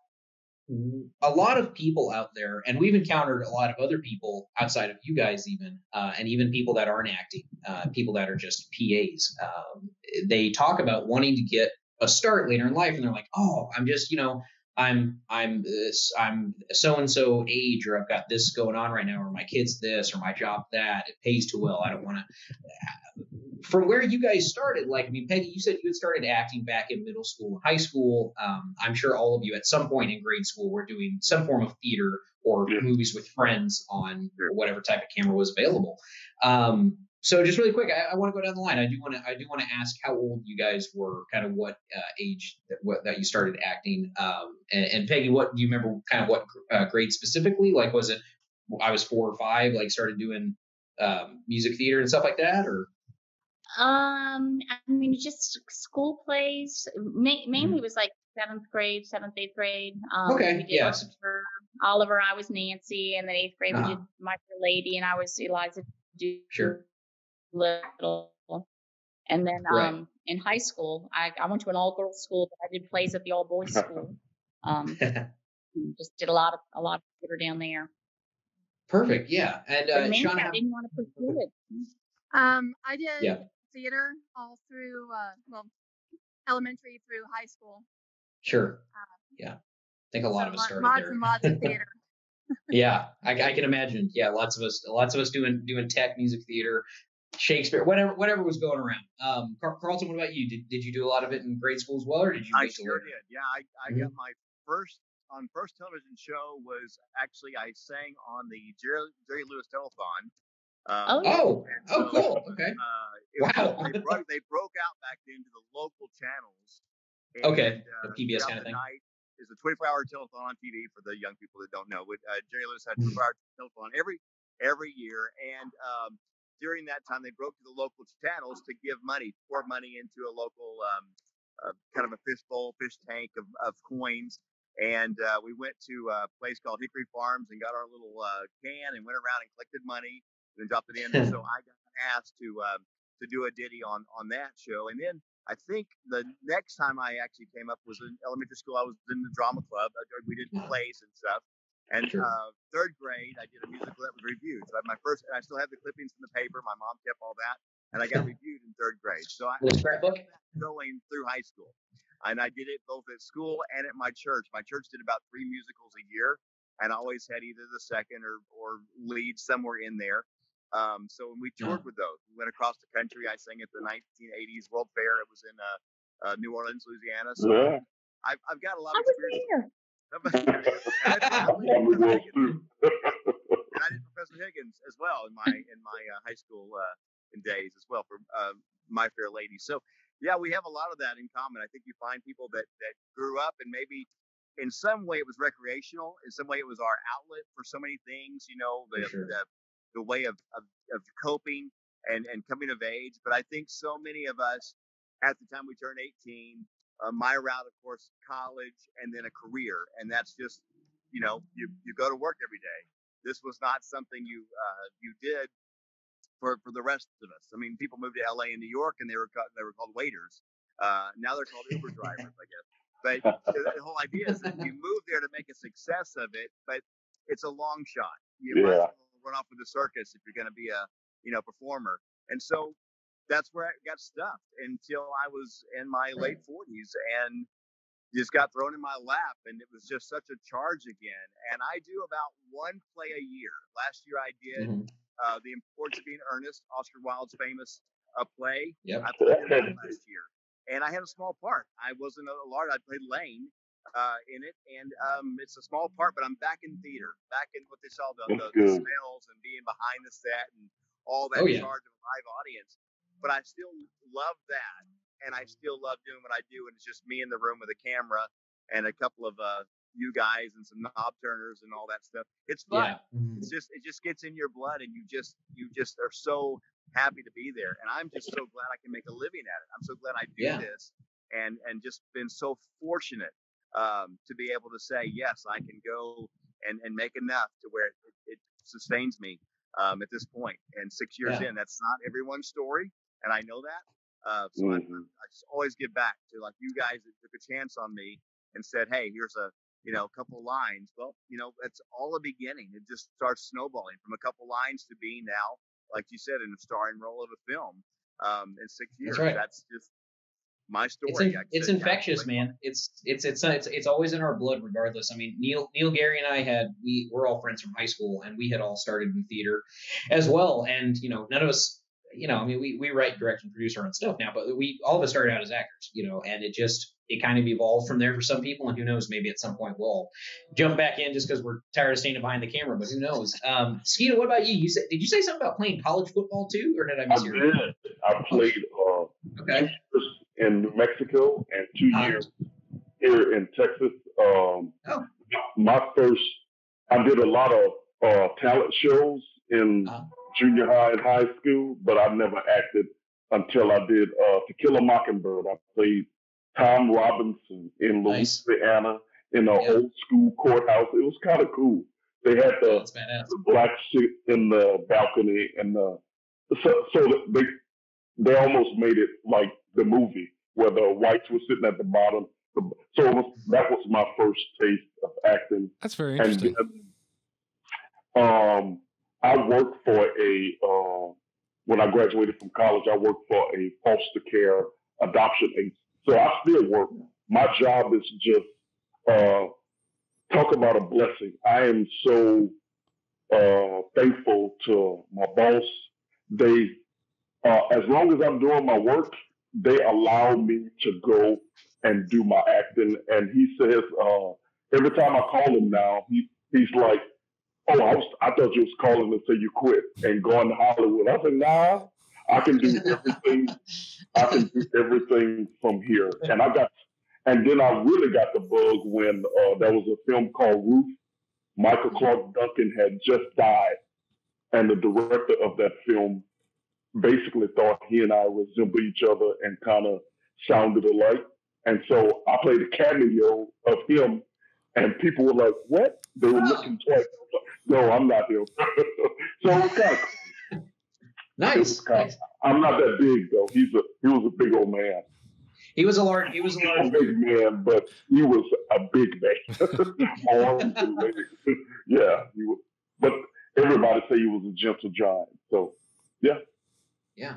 a lot of people out there, and we've encountered a lot of other people outside of you guys, even, uh, and even people that aren't acting, uh, people that are just PAs. Um, they talk about wanting to get a start later in life, and they're like, "Oh, I'm just, you know, I'm, I'm this, I'm so and so age, or I've got this going on right now, or my kid's this, or my job that. It pays too well. I don't want to." From where you guys started, like I mean, Peggy, you said you had started acting back in middle school and high school. Um, I'm sure all of you at some point in grade school were doing some form of theater or Yeah. movies with friends on whatever type of camera was available. Um, so just really quick, I, I want to go down the line. I do want to I do want to ask how old you guys were, kind of what uh, age that what that you started acting. Um, and, and Peggy, what do you remember? Kind of what uh, grade specifically? Like, was it I was four or five? Like, started doing um, music theater and stuff like that, or Um, I mean, just school plays. Ma- mainly it was like seventh grade, seventh, eighth grade. Um, Okay, yeah, Oliver, Oliver, I was Nancy, and then eighth grade Uh-huh. we did My Fair Lady, and I was Eliza Sure. Little. And then Right. um, in high school, I, I went to an all girls school, but I did plays at the all boys school. Um, just did a lot of a lot of theater down there. Perfect. Yeah. And But uh, mainly Sean, I didn't want to pursue it. Um, I did Yeah. theater all through, uh, well, elementary through high school. sure. Yeah. I think a lot So of us started lots there. and lots of theater. yeah, I, I can imagine. Yeah, lots of us, lots of us doing doing tech, music theater, Shakespeare, whatever, whatever was going around. Um, Car- Carlton, what about you? Did, did you do a lot of it in grade school as well, or did you? I sure later? did. Yeah, I, I Mhm. got my first on first television show was actually I sang on the Jerry, Jerry Lewis telethon. Um, Oh, yeah. Oh, oh, so, cool. Okay. Uh, it was- Wow. they, broke, they broke out back then to the local channels. Okay, And, the PBS throughout kinda thing. Night is a 24-hour telethon on TV for the young people that don't know. With, Uh, Jerry Lewis had Hmm. 24-hour telethon every every year, and um, during that time they broke to the local channels to give money, pour money into a local um, uh, kind of a fish bowl, fish tank of, of coins. And uh, we went to a place called Hickory Farms and got our little uh, can and went around and collected money and then dropped it in. and so I got asked to um, to do a ditty on on that show. And then I think the next time I actually came up was in elementary school. I was in the drama club. We did plays and stuff. And Sure. uh, third grade, I did a musical that was reviewed. So my first, and I still have the clippings from the paper. My mom kept all that, and I got reviewed in third grade. So I scrapbook. going through high school. And I did it both at school and at my church. My church did about three musicals a year, and I always had either the second or, or lead somewhere in there. Um, so when we toured with those, we went across the country. I sang at the 1980s World Fair. It was in uh, uh, New Orleans, Louisiana. So Yeah. I've, I've got a lot of experience. And I did Professor. Higgins- and I did Professor Higgins as well in my in my uh, high school uh, in days as well for uh, My Fair Lady. So yeah, we have a lot of that in common. I think you find people that that grew up and maybe in some way it was recreational, in some way it was our outlet for so many things. You know, the sure. the, the way of, of of coping and and coming of age. But I think so many of us at the time we turned 18 uh, my route, of course, college and then a career, and that's just you know, you you go to work every day. This was not something you uh, you did for for the rest of us. I mean, people moved to LA and New York, and they were they were called waiters. Uh, now they're called Uber drivers, I guess. But the, whole idea is that you move there to make a success of it, but it's a long shot. You might as well run off with the circus if you're going to be a you know performer. And so that's where I got stuffed until I was in my late 40s and just got thrown in my lap and it was just such a charge again and i do about one play a year last year i did Mhm. uh, the importance of being earnest oscar wilde's famous uh, play Yep. i played it last year and i had a small part i wasn't a large i played lane uh, in it and um, it's a small part but i'm back in theater back in what they saw the, the, the smells and being behind the set and all that Oh, yeah. charge of a live audience but i still love that and I still love doing what I do, and it's just me in the room with a camera and a couple of uh, you guys and some knob turners and all that stuff. It's fun. Yeah. Mhm. It's just it just gets in your blood, and you just you just are so happy to be there. And I'm just so glad I can make a living at it. I'm so glad I do Yeah. this, and and just been so fortunate um, to be able to say yes, I can go and and make enough to where it, it sustains me um, at this point. And six years Yeah. in, that's not everyone's story, and I know that. Uh, so I, Mhm. I just always give back to like you guys that took a chance on me and said, hey, here's a you know a couple lines. Well, you know it's all a beginning. It just starts snowballing from a couple lines to being now, like you said, in a starring role of a film um, in six years. right. That's just my story. It's in, it's infectious, man. It's it's it's it's it's always in our blood, regardless. I mean, Neil Neil Gary and I had we we're all friends from high school, and we had all started in theater as well. And you know, none of us, you know, I mean, we we write, direct, and produce our own stuff now, but we all of us started out as actors, you know, and it just it kind of evolved from there for some people, and who knows, maybe at some point we'll jump back in just because we're tired of standing behind the camera, but who knows? Um, Skeeta, what about you? You said did you say something about playing college football too, or did I I miss your? did. I played uh, Okay. years in New Mexico and two Uh-huh. years here in Texas. Um, Oh. My first, I did a lot of uh, talent shows in Uh-huh. Junior high and high school, but I never acted until I did uh, To Kill a Mockingbird. I played Tom Robinson in Nice. Louisiana in an Yeah. old school courthouse. It was kind of cool. They had the the black shit in the balcony and the so so they they almost made it like the movie where the whites were sitting at the bottom. So it was, that was my first taste of acting. That's very And interesting. then, um, I worked for a uh, when I graduated from college. I worked for a foster care adoption agency. So I still work. My job is just uh, talk about a blessing. I am so uh, thankful to my boss. They, uh, as long as I'm doing my work, they allow me to go and do my acting. And he says uh, every time I call him now, he he's like, "Oh, I was I thought you was calling to say you quit and going to Hollywood." I said, "Nah, I can do everything. I can do everything from here." And I got, and then I really got the bug when uh, there was a film called Ruth. Michael Clarke Duncan had just died, and the director of that film basically thought he and I resembled each other and kind of sounded alike. And so I played a cameo of him, and people were like, "What?" They were looking twice. No, I'm not him. so it was kind of Nice. kind nice. I'm not that big though. He's a he was a big old man. He was a large. He was a large. a big man, but he was a big man. Arms and legs. yeah, he was. But everybody say he was a gentle giant. So Yeah. Yeah,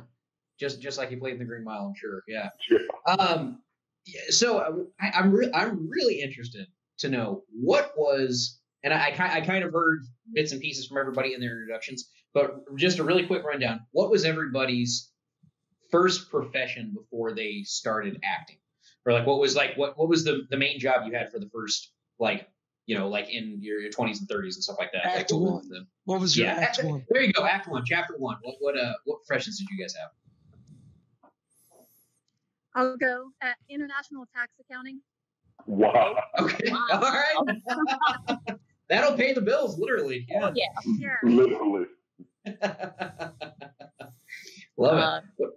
just just like he played in the Green Mile, I'm sure. Yeah. yeah. Um. So I, I'm re- I'm really interested to know what was, and I I, I kind of heard bits and pieces from everybody in their introductions, but just a really quick rundown. What was everybody's first profession before they started acting, or like what was like what what was the the main job you had for the first like you know like in your, your 20s and 30s and stuff like that? like, Act what one. the- What was your yeah, act act- one? there you go. Act one, chapter one. What what uh what professions did you guys have? I'll go at international tax accounting. Wow. Okay. Wow. All right. That'll pay the bills, literally. Yeah. Yeah. Yeah. Literally. Love Uh, it.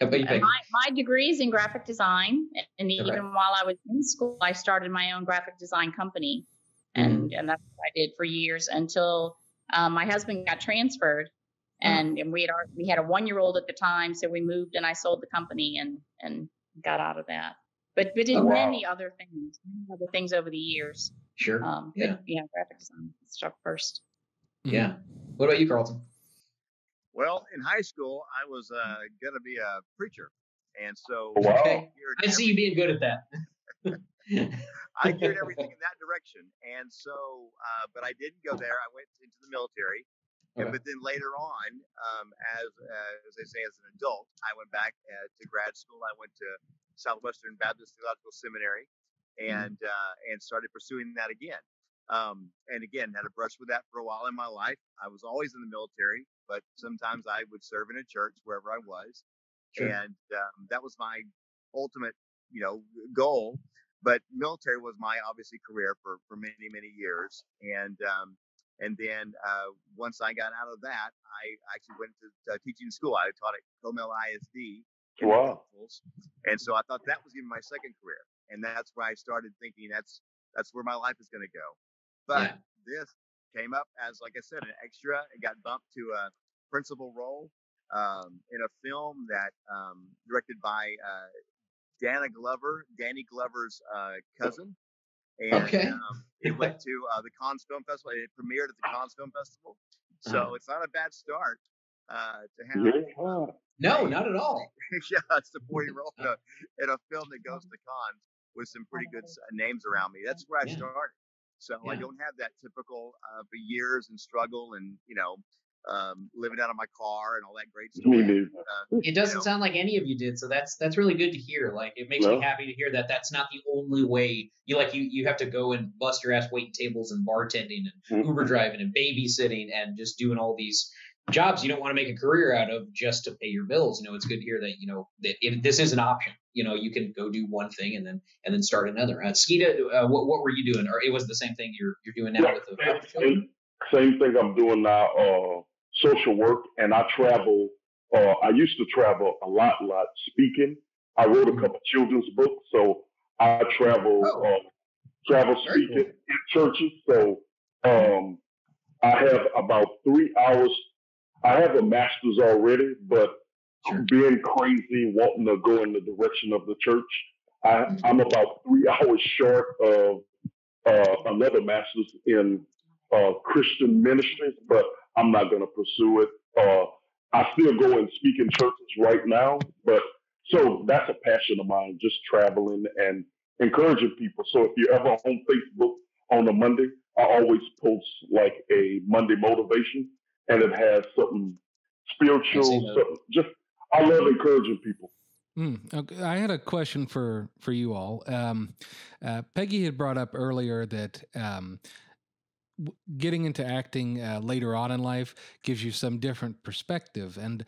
How about you, Peggy? my, my degree is in graphic design, and even Okay. while I was in school, I started my own graphic design company. and and that's what I did for years until um, my husband got transferred, and and we had our, we had a one year old at the time, so we moved and I sold the company and and got out of that. But but did Oh, wow. many other things, many other things over the years. Sure. Um, Yeah. but, yeah, graphic design stuff first. Mhm. Yeah. What about you, Carlton? Well, in high school, I was uh, going to be a preacher. And so Wow. Okay. geared I see you being good at that. I geared everything in that direction. And so, uh, but I didn't go there. I went into the military. And, but then later on, um, as uh, as they say, as an adult, I went back uh, to grad school. I went to Southwestern Baptist Theological Seminary, and uh, and started pursuing that again. Um, and again, had a brush with that for a while in my life. I was always in the military, but sometimes I would serve in a church wherever I was, Sure. and um, that was my ultimate, you know, goal. But military was my obviously career for for many many years, and um, and then uh, once I got out of that, I actually went to uh, teaching school. I taught at Comal ISD. Wow. And so I thought that was even my second career, and that's where I started thinking that's that's where my life is going to go. But Yeah. this came up as, like I said, an extra. It got bumped to a principal role um, in a film that um, directed by uh, Dana Glover, Danny Glover's uh, cousin. And Okay. um, it went to uh, the Cannes Film Festival. It premiered at the Cannes Film Festival. So Uh-huh. it's not a bad start uh, to have Yeah. No, not at all. yeah, a supporting role in a, in a film that goes to Cannes with some pretty good names around me. That's where I Yeah. started. So I don't have that typical uh, for years and struggle and you know um, living out of my car and all that great stuff. Me neither. Uh, It doesn't know? sound like any of you did, so that's that's really good to hear. Like it makes me happy to hear that that's not the only way you like you you have to go and bust your ass waiting tables and bartending and Mhm. Uber driving and babysitting and just doing all these jobs you don't want to make a career out of just to pay your bills. You know, it's good to hear that you know that it, this is an option. You know, you can go do one thing and then and then start another. Uh, Skeeta, uh, what what were you doing? Or it was the same thing you're you're doing now Yeah, with the same, same, same thing I'm doing now, uh, social work, and I travel. Uh, I used to travel a lot, lot speaking. I wrote a couple children's books, so I travel, Oh. uh, travel speaking in churches. So um, I have about three hours. I have a master's already, but Sure. being crazy, wanting to go in the direction of the church, I, I'm about three hours short of uh, another master's in uh, Christian ministries, but I'm not going to pursue it. Uh, I still go and speak in churches right now, but so that's a passion of mine, just traveling and encouraging people. So if you're ever on Facebook on a Monday, I always post like a Monday motivation, and it has something spiritual, I see that. something just. I love encouraging people. Mm, okay. I had a question for for you all. Um, uh, Peggy had brought up earlier that um, getting into acting uh, later on in life gives you some different perspective. And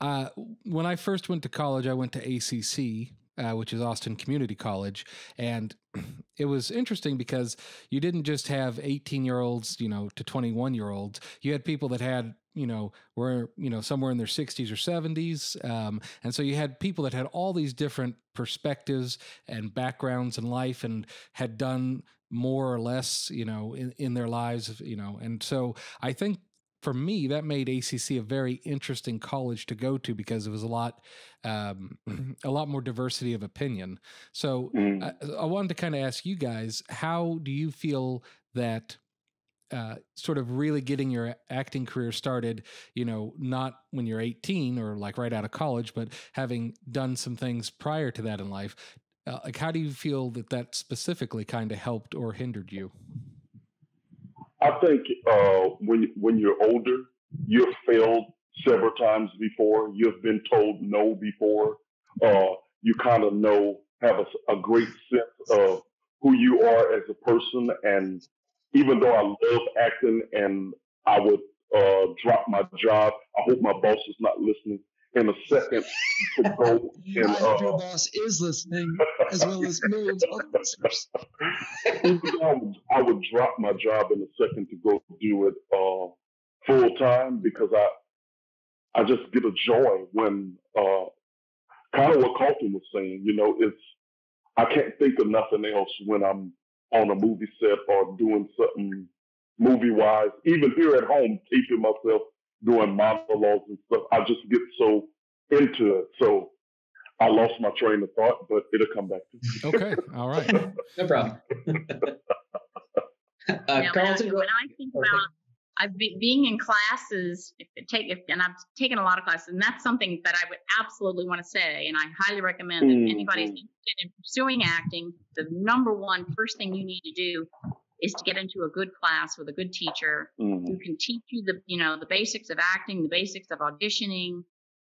uh, when I first went to college, I went to ACC, uh, which is Austin Community College, and it was interesting because you didn't just have 18 year olds, you know, to 21 year olds. You had people that had, you know, were, you know, somewhere in their 60s or 70s. Um, and so you had people that had all these different perspectives and backgrounds in life and had done more or less, you know, in, in their lives, you know. And so I think for me, that made ACC a very interesting college to go to because it was a lot, um, a lot more diversity of opinion. So Mm. I, I wanted to kind of ask you guys, how do you feel that uh, sort of really getting your acting career started, you know, not when you're 18 or like right out of college, but having done some things prior to that in life? Uh, like, how do you feel that that specifically kind of helped or hindered you? I think uh, when when you're older, you've failed several times before. You've been told no before. Uh, you kind of know, have a, a great sense of who you are as a person. And even though I love acting and I would uh, drop my job, I hope my boss is not listening in a second to go and hope your uh, boss is listening, as well as millions of listeners. I would, I would drop my job in a second to go do it uh, full time because I I just get a joy when uh, kind of what Carlton was saying. You know, it's I can't think of nothing else when I'm on a movie set or doing something movie wise. Even here at home, taping myself doing monologues and stuff. I just get so into it. So I lost my train of thought, but it'll come back to me. Okay. All right. no problem. uh, now, Carlton, when, I, when I think okay. about I've been being in classes, take and I've taken a lot of classes, and that's something that I would absolutely want to say, and I highly recommend mm-hmm. if anybody's interested in pursuing acting, the number one first thing you need to do is to get into a good class with a good teacher mm-hmm. who can teach you the you know the basics of acting, the basics of auditioning,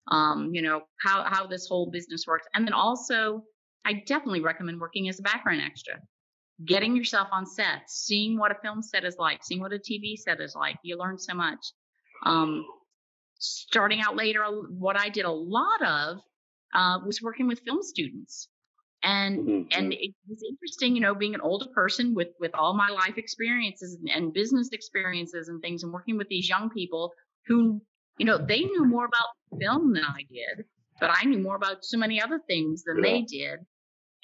um, you know how how this whole business works, and then also I definitely recommend working as a background extra getting yourself on set, seeing what a film set is like, seeing what a TV set is like. You learn so much. Um, starting out later, what I did a lot of uh, was working with film students. And mm-hmm. and it was interesting, you know, being an older person with with all my life experiences and, and business experiences and things, and working with these young people who, you know, they knew more about film than I did, but I knew more about so many other things than yeah. they did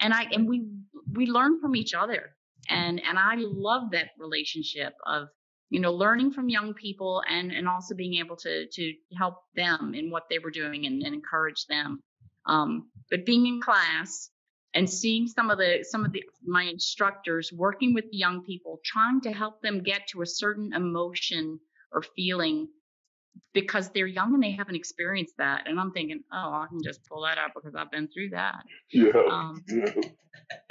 and I and we we learn from each other and and I love that relationship of you know learning from young people and and also being able to to help them in what they were doing and, and encourage them um, but being in class and seeing some of the some of the my instructors working with the young people trying to help them get to a certain emotion or feeling because they're young and they haven't experienced that. And I'm thinking, oh, I can just pull that up because I've been through that. Yeah. Um,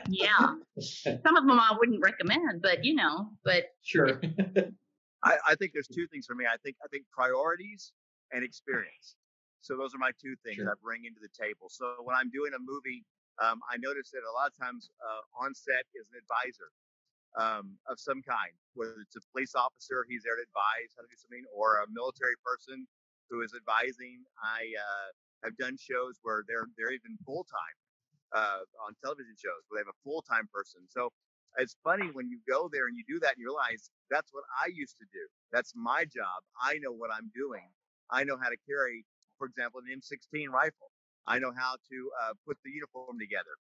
yeah. Some of them I wouldn't recommend, but you know, but sure. I, I think there's two things for me. I think I think priorities and experience. So those are my two things sure. I bring into the table. So when I'm doing a movie, um, I notice that a lot of times uh, on set is an advisor um, of some kind, whether it's a police officer, he's there to advise how to do something, or a military person who is advising. I uh, have done shows where they're they're even full time uh, on television shows where they have a full time person. So it's funny when you go there and you do that and you realize that's what I used to do. That's my job. I know what I'm doing. I know how to carry, for example, an M16 rifle. I know how to uh, put the uniform together.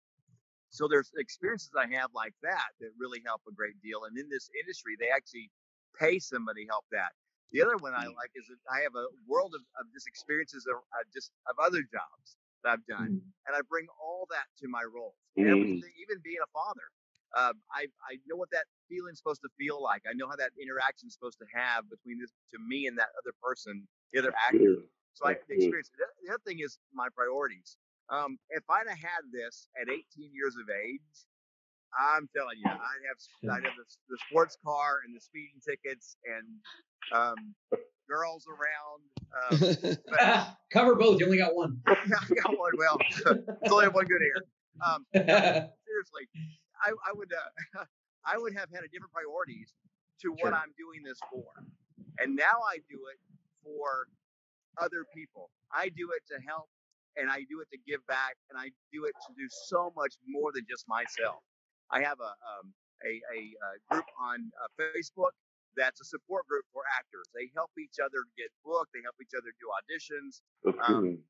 So there's experiences I have like that that really help a great deal. And in this industry, they actually pay somebody help that. The other one I mm. like is that I have a world of, of just experiences of uh, just of other jobs that I've done, mm. and I bring all that to my role. Mm. Everything, even being a father, uh, I I know what that feeling's supposed to feel like. I know how that interaction is supposed to have between this to me and that other person, the other actor. So I experience. The other thing is my priorities. Um, if I'd have had this at 18 years of age, I'm telling you, I'd have I'd have the, the sports car and the speeding tickets and um, girls around. Um, but, Cover both. You only got one. yeah, I got one. Well, it's only one good ear. Um, seriously, I, I would uh, I would have had a different priorities to what sure. I'm doing this for, and now I do it for other people. I do it to help and I do it to give back, and I do it to do so much more than just myself. I have a um, a, a, a, group on uh, Facebook that's a support group for actors. They help each other get booked. They help each other do auditions. Um,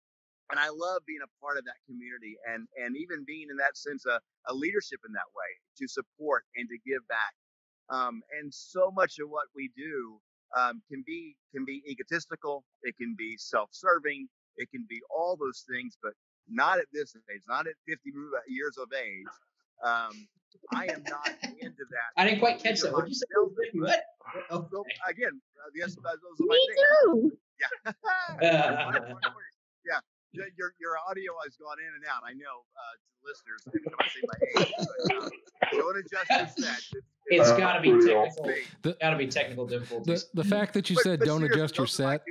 and I love being a part of that community and and even being in that sense a, a leadership in that way to support and to give back. Um, and so much of what we do um, can be can be egotistical. It can be self-serving. It can be all those things, but not at this age, not at 50 years of age. Um, I am not into that. I didn't quite catch that. What you say? What? Oh, so, again, uh, yes, those are my Me things. too. Yeah. yeah. Your your audio has gone in and out. I know uh, to listeners, I say my age, but, uh, don't adjust your set. It's, it's got to be technical. Got to be technical difficulties. The, the fact that you but, said but don't adjust your set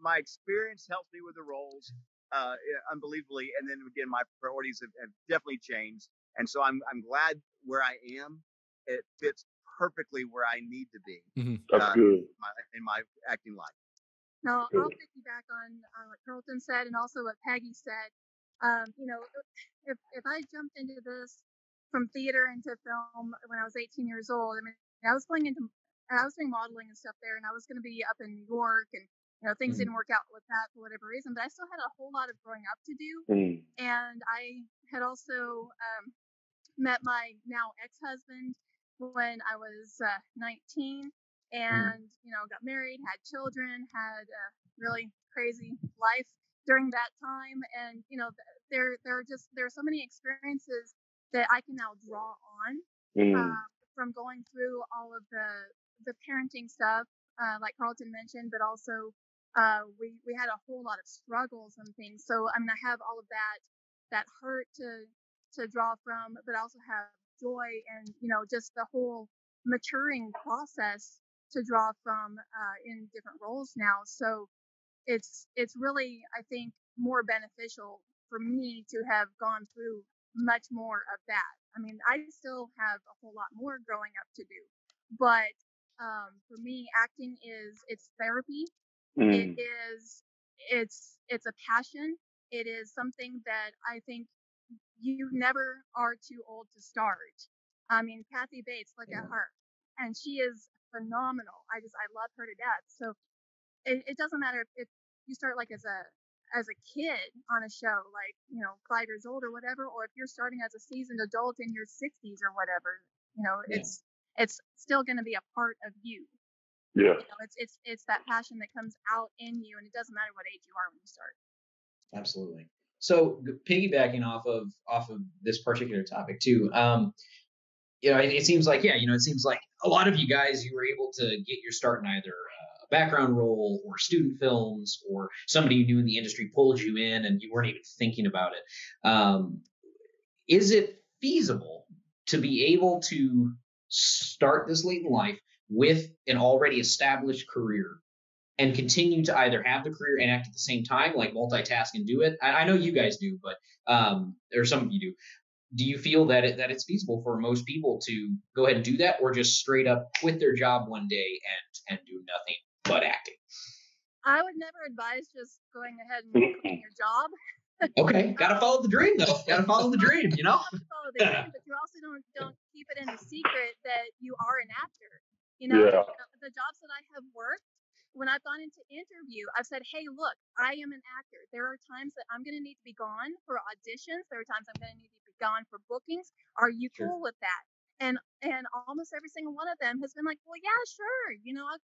my experience helped me with the roles uh, unbelievably. And then again, my priorities have, have, definitely changed. And so I'm, I'm glad where I am. It fits perfectly where I need to be mm-hmm. uh, in, my, in my acting life. No, I'll piggyback on uh, what Carlton said and also what Peggy said. Um, you know, if, if I jumped into this from theater into film when I was 18 years old, I mean, I was going into, I was doing modeling and stuff there, and I was going to be up in New York and you know things mm. didn't work out with that for whatever reason but i still had a whole lot of growing up to do mm. and i had also um, met my now ex-husband when I was uh, 19 and you know got married, had children, had a really crazy life during that time, and you know there there are just there are so many experiences that I can now draw on Mm. uh, from going through all of the the parenting stuff, uh, like Carlton mentioned, but also uh, we we had a whole lot of struggles and things. So I mean, I have all of that that hurt to to draw from, but I also have joy and you know just the whole maturing process to draw from uh, in different roles now. So it's it's really I think more beneficial for me to have gone through much more of that. I mean, I still have a whole lot more growing up to do, but um, for me, acting is it's therapy. Mm. It is it's it's a passion. It is something that I think you never are too old to start. I mean, Kathy Bates, look Yeah. at her, and she is phenomenal. I just I love her to death. So it, it doesn't matter if, if you start like as a as a kid on a show, like you know five years old or whatever, or if you're starting as a seasoned adult in your 60s or whatever. You know, Yeah. it's it's still going to be a part of you. Yeah. You know, it's it's it's that passion that comes out in you, and it doesn't matter what age you are when you start. Absolutely. So piggybacking off of off of this particular topic too, um, you know, it, it seems like yeah, you know, it seems like a lot of you guys you were able to get your start in either background role or student films or somebody you knew in the industry pulled you in and you weren't even thinking about it. Um, is it feasible to be able to start this late in life with an already established career and continue to either have the career and act at the same time, like multitask and do it. I, I know you guys do, but um, or some of you do. Do you feel that it, that it's feasible for most people to go ahead and do that, or just straight up quit their job one day and and do nothing but acting? I would never advise just going ahead and quitting your job. Okay, gotta follow the dream though. Gotta follow the dream, you know. follow the dream, but you also don't don't keep it in a secret that you are an actor. You know, Yeah. the, the jobs that I have worked, when I've gone into interview, I've said, "Hey, look, I am an actor. There are times that I'm going to need to be gone for auditions. There are times I'm going to need to be gone for bookings. Are you Sure. cool with that?" And and almost every single one of them has been like, "Well, yeah, sure. You know, I,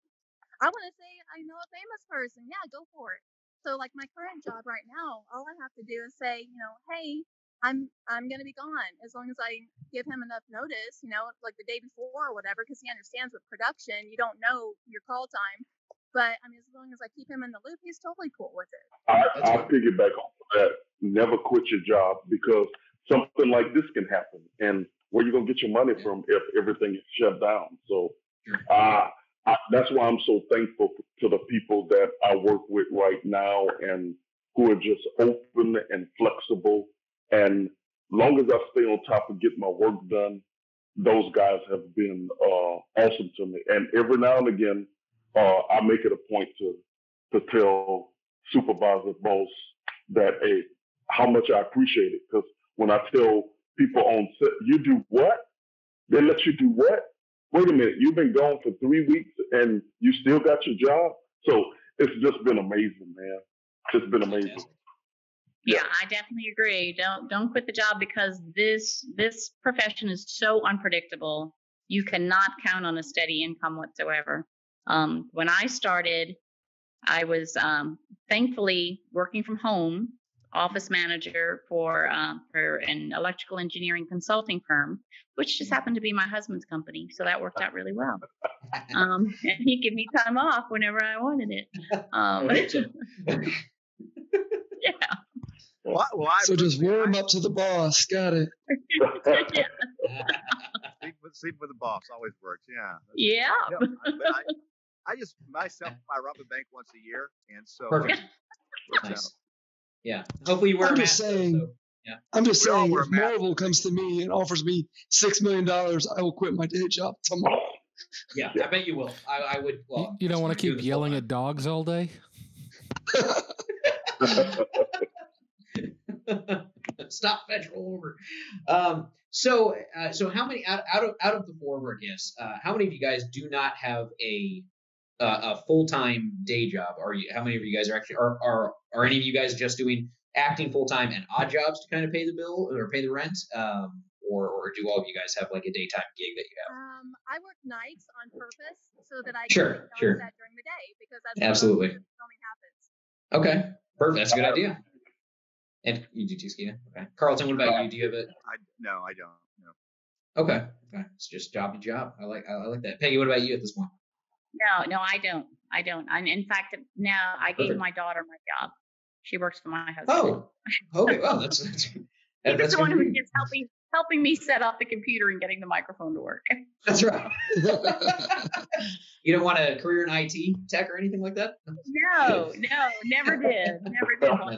I want to say I know a famous person. Yeah, go for it." So like my current job right now, all I have to do is say, you know, hey, I'm I'm gonna be gone as long as I give him enough notice, you know, like the day before or whatever, because he understands with production, you don't know your call time. But I mean, as long as I keep him in the loop, he's totally cool with it. I, That's I'll piggyback off that. Never quit your job because something like this can happen. And where you gonna get your money from if everything is shut down? So Sure. uh, I, that's why I'm so thankful to the people that I work with right now and who are just open and flexible. And long as I stay on top of getting my work done, those guys have been uh, awesome to me. And every now and again, uh, I make it a point to to tell supervisor boss that hey, how much I appreciate it. Because when I tell people on set, you do what? They let you do what? Wait a minute, you've been gone for three weeks and you still got your job. So it's just been amazing, man. It's been amazing. Yeah, I definitely agree. Don't don't quit the job because this this profession is so unpredictable. You cannot count on a steady income whatsoever. Um, when I started, I was um, thankfully working from home, office manager for um, for an electrical engineering consulting firm, which just happened to be my husband's company, so that worked out really well. Um, and he gave me time off whenever I wanted it. Um, yeah. Well, I, well, I So just warm I- up to the boss. Got it. yeah. Sleep with, sleep with the boss always works. Yeah. Yeah. No, I, I, I just myself I rob a bank once a year, and so Perfect. works. Nice. Yeah. Hopefully you wear I'm a just mask. though, saying. so- I'm just We saying, if. Marvel comes to me and offers me six million dollars, I will quit my day job tomorrow. Yeah, I bet you will. I, I would. You- Well, you don't want to keep yelling at dogs all day? Stop, federal roll over. Um. So, uh, so how many out, out of out of the four of our guests, uh, how many of you guys do not have a uh, a full time day job? Are you? How many of you guys are actually are are are any of you guys just doing acting full time and odd jobs to kind of pay the bill or pay the rent? Um, or or do all of you guys have like a daytime gig that you have? Um, I work nights on purpose so that I Sure, can film sure. set during the day because that's Absolutely. filming happens. Okay, perfect. That's a good idea. And you do too, Skeeta? Okay. Carlton, what about you? Do you have it? I no, I don't. No. Okay. Okay. It's just job to job. I like I like that. Peggy, what about you at this point? No, no, I don't. I don't. And in fact, now I gave my daughter my job. She works for my husband. Oh, okay. Well, that's that's, He's that's the one who is helping helping me set up the computer and getting the microphone to work. That's right. you don't want a career in IT tech or anything like that? No, no, never did. Never did oh,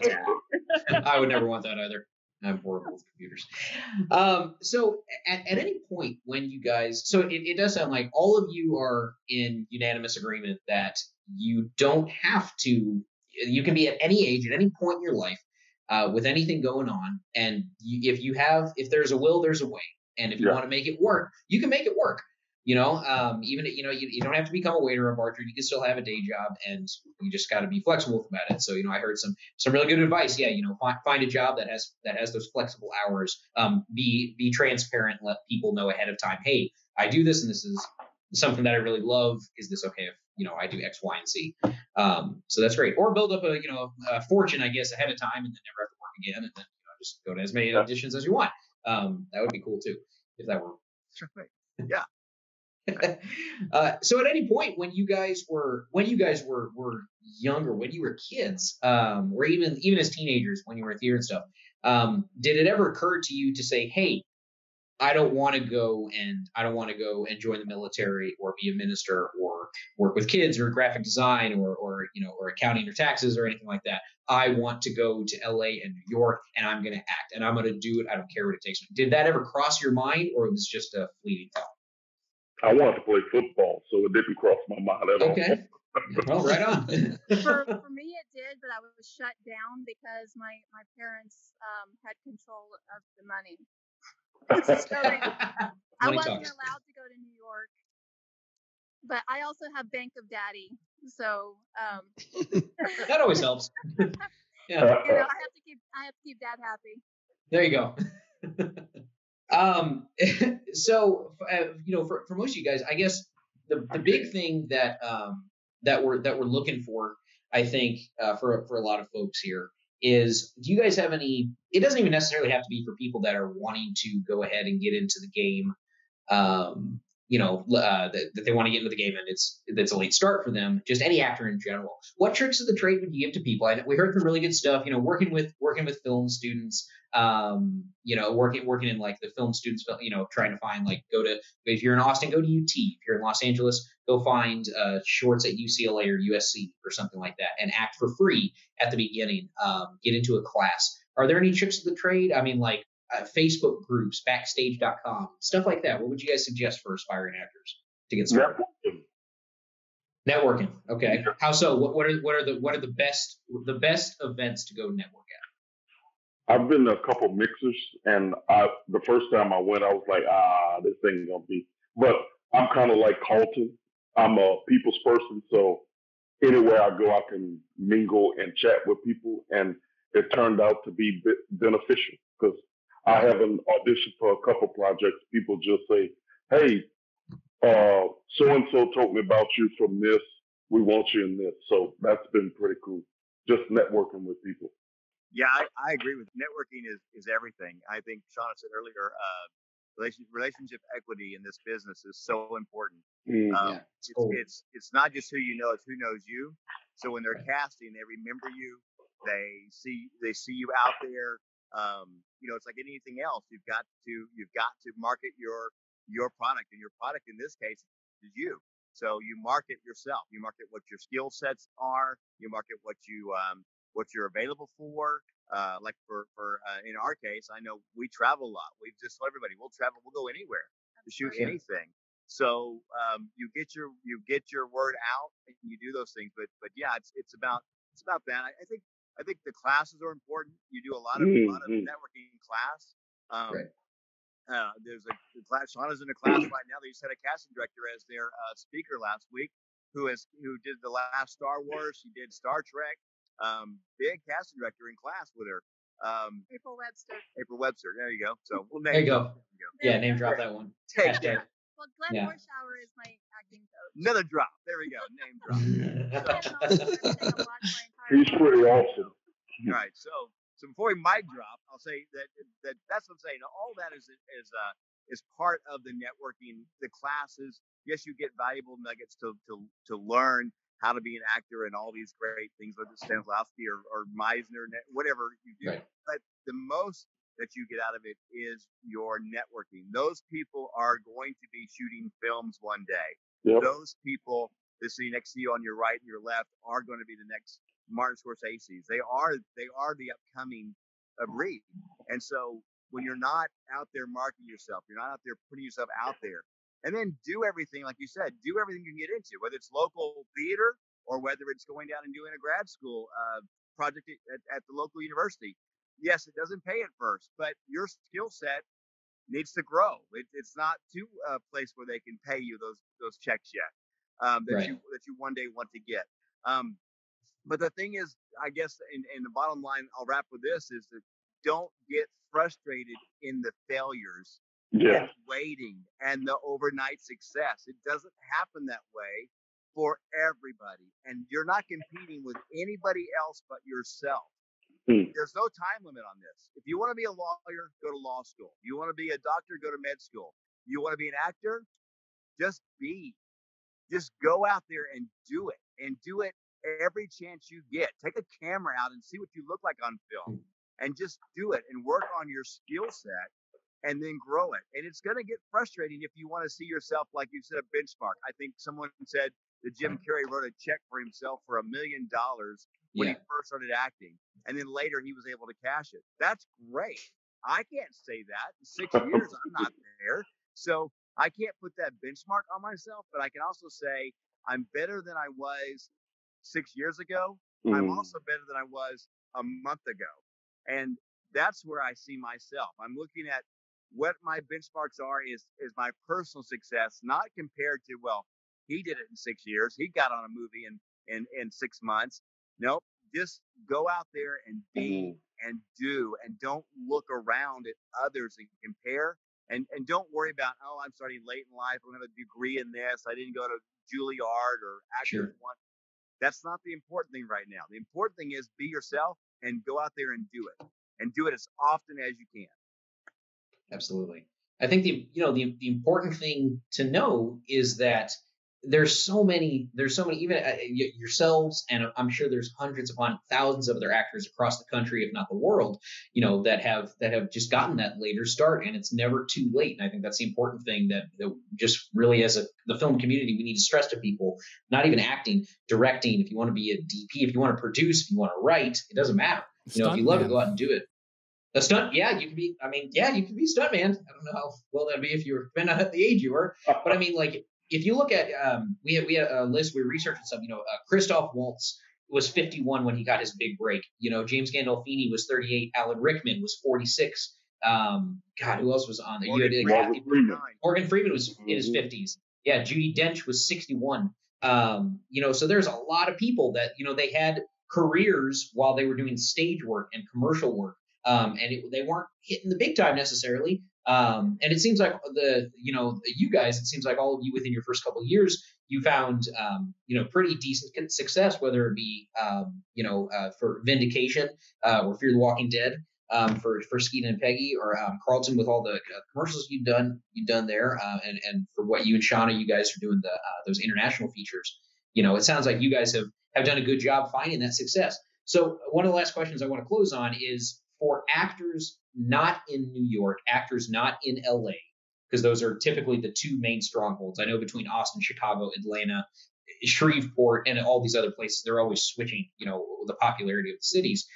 that. I would never want that either. I'm horrible with computers. Um, so at, at any point when you guys, so it, it does sound like all of you are in unanimous agreement that you don't have to, you can be at any age, at any point in your life, uh, with anything going on. And you, if you have, if there's a will, there's a way. And if you Yeah. want to make it work, you can make it work. You know, um, even you know, you, you don't have to become a waiter or a bartender. You can still have a day job, and you just got to be flexible about it. So, you know, I heard some some really good advice. Yeah, you know, find, find a job that has that has those flexible hours. Um, be be transparent. Let people know ahead of time. Hey, I do this, and this is something that I really love. Is this okay if you know I do X, Y, and Z? Um, so that's great. Or build up a you know a fortune, I guess, ahead of time, and then never have to work again, and then you know just go to as many auditions as you want. Um, that would be cool too if that were That's right. uh, so at any point when you guys were when you guys were were younger, when you were kids, um, or even even as teenagers when you were in theater and stuff, um, did it ever occur to you to say, "Hey, I don't want to go and I don't want to go and join the military or be a minister or work with kids or graphic design or or you know or accounting or taxes or anything like that. I want to go to LA and New York and I'm going to act and I'm going to do it. I don't care what it takes. Did that ever cross your mind or it was just a fleeting thought? I wanted to play football, so it didn't cross my mind at all. Okay. Well, right on. For, for me, it did, but I was shut down because my, my parents um, had control of the money. So they, I Money wasn't talks. allowed to go to New York, but I also have Bank of Daddy, so um, that always helps. yeah, you know I have to keep I have to keep Dad happy. there you go. Um, so uh, you know, for, for most of you guys, I guess the the big thing that um that we're that we're looking for, I think, uh, for for a lot of folks here is, do you guys have any? It doesn't even necessarily have to be for people that are wanting to go ahead and get into the game. Um, you know, uh, that, that they want to get into the game and it's that's a late start for them. Just any actor in general. What tricks of the trade would you give to people? I, we heard some really good stuff. You know, working with working with film students. Um, you know, working working in like the film students. You know, trying to find like go to if you're in Austin, go to UT. If you're in Los Angeles, go find uh, shorts at UCLA or USC or something like that, and act for free at the beginning. Um, get into a class. Are there any tricks of the trade? I mean, like uh, Facebook groups, Backstage.com, stuff like that. What would you guys suggest for aspiring actors to get started? Networking. Networking. Okay. How so? What, what are what are the what are the best the best events to go network at? I've been to a couple mixers, and I the first time I went, I was like, ah, this ain't gonna be. But I'm kind of like Carlton. I'm a people's person, so anywhere I go, I can mingle and chat with people, and it turned out to be be- beneficial because I have an audition for a couple projects. People just say, "Hey, so and so told me about you from this. We want you in this." So that's been pretty cool. Just networking with people. Yeah, I, I agree with networking is, is everything. I think Shanna said earlier, uh, relation, relationship equity in this business is so important. Mm. Um, Yeah, it's it's it's not just who you know; it's who knows you. So when they're casting, they remember you. They see they see you out there. Um, you know, it's like anything else. You've got to you've got to market your your product, and your product in this case is you. So you market yourself. You market what your skill sets are. You market what you um, what you're available for. Uh, like for for uh, in our case, I know we travel a lot. We just tell everybody we'll travel. We'll go anywhere to shoot anything. So um, you get your you get your word out and you do those things. But but yeah, it's it's about it's about that. I, I think I think the classes are important. You do a lot of a lot of Mhm. networking class. Um, Right. uh, there's a the class. Shanna's in a class right now. They just had a casting director as their uh, speaker last week, who has who did the last Star Wars. She did Star Trek. Um, big casting director in class with her. Um, April Webster. April Webster. There you go. So we'll There you name go. There you go. Yeah, name drop that one. Take that. Well, Glenn Yeah. Morshower is my acting coach. Another drop. There we go. Name drop. He has an awesome everything I've watched my entire He's pretty awesome. All right. So so before we mic drop, I'll say that that that's what I'm saying. All that is is uh is part of the networking, the classes. Yes, you get valuable nuggets to to to learn how to be an actor and all these great things, whether it's Stanislavski or, or Meisner, whatever you do. Right. But the most that you get out of it is your networking. Those people are going to be shooting films one day. Yep. Those people that see next to you on your right and your left are going to be the next Martin Scorsese's. They are they are the upcoming breed. And so when you're not out there marketing yourself, you're not out there putting yourself out there, and then do everything like you said, do everything you can get into, whether it's local theater or whether it's going down and doing a grad school uh, project at, at the local university. Yes, it doesn't pay at first, but your skill set needs to grow. It, it's not to a place where they can pay you those those checks yet um, that Right. you that you one day want to get. Um, but the thing is, I guess, in, in the bottom line, I'll wrap with this: is that don't get frustrated in the failures Yeah. and waiting and the overnight success. It doesn't happen that way for everybody, and you're not competing with anybody else but yourself. Hmm. There's no time limit on this. If you want to be a lawyer, go to law school. You want to be a doctor, go to med school. You want to be an actor, just be. Just go out there and do it, and do it every chance you get. Take a camera out and see what you look like on film, and just do it and work on your skill set, and then grow it. And it's going to get frustrating if you want to see yourself like you said a benchmark. I think someone said that Jim Carrey wrote a check for himself for a million dollars when Yeah. he first started acting, and then later he was able to cash it. That's great. I can't say that. In six years, I'm not there, so I can't put that benchmark on myself. But I can also say I'm better than I was six years ago. I'm Mm. also better than I was a month ago, and that's where I see myself. I'm looking at what my benchmarks are is is my personal success, not compared to well, he did it in six years, he got on a movie in in in six months. Nope, just go out there and be mm-hmm. and do, and don't look around at others and compare. And, and don't worry about oh I'm starting late in life. I don't have a degree in this. I didn't go to Juilliard or Sure. One. That's not the important thing right now. The important thing is be yourself and go out there and do it, and do it as often as you can. Absolutely. I think the you know the the important thing to know is that there's so many there's so many even uh, yourselves and I'm sure there's hundreds upon thousands of other actors across the country if not the world you know that have that have just gotten that later start and it's never too late. And I think that's the important thing that, that just really as a the film community we need to stress to people not even acting directing if you want to be a DP if you want to produce if you want to write it doesn't matter. You know if you love it go out and do it a stunt, yeah, you could be. I mean, yeah, you could be stuntman. I don't know how well that'd be if you were depending on at the age you were, but I mean, like if you look at, um, we had we had a list. We were researching some. You know, uh, Christoph Waltz was 51 when he got his big break. You know, James Gandolfini was 38. Alan Rickman was 46. Um, God, who else was on there? You had, Morgan uh, Freeman. Morgan Freeman was in his Mhm. 50s. Yeah, Judi Dench was 61. Um, you know, so there's a lot of people that you know they had careers while they were doing stage work and commercial work, um, and it, they weren't hitting the big time necessarily. Um, and it seems like the you know you guys, it seems like all of you within your first couple years, you found um, you know pretty decent success, whether it be um, you know uh, for Vindication uh, or Fear the Walking Dead um, for for Skeet and Peggy or um, Carlton with all the uh, commercials you've done you've done there, uh, and and for what you and Shanna you guys are doing the uh, those international features. You know, it sounds like you guys have have done a good job finding that success. So one of the last questions I want to close on is for actors not in New York, actors not in LA, because those are typically the two main strongholds. I know between Austin, Chicago, Atlanta, Shreveport, and all these other places, they're always switching. You know, the popularity of the cities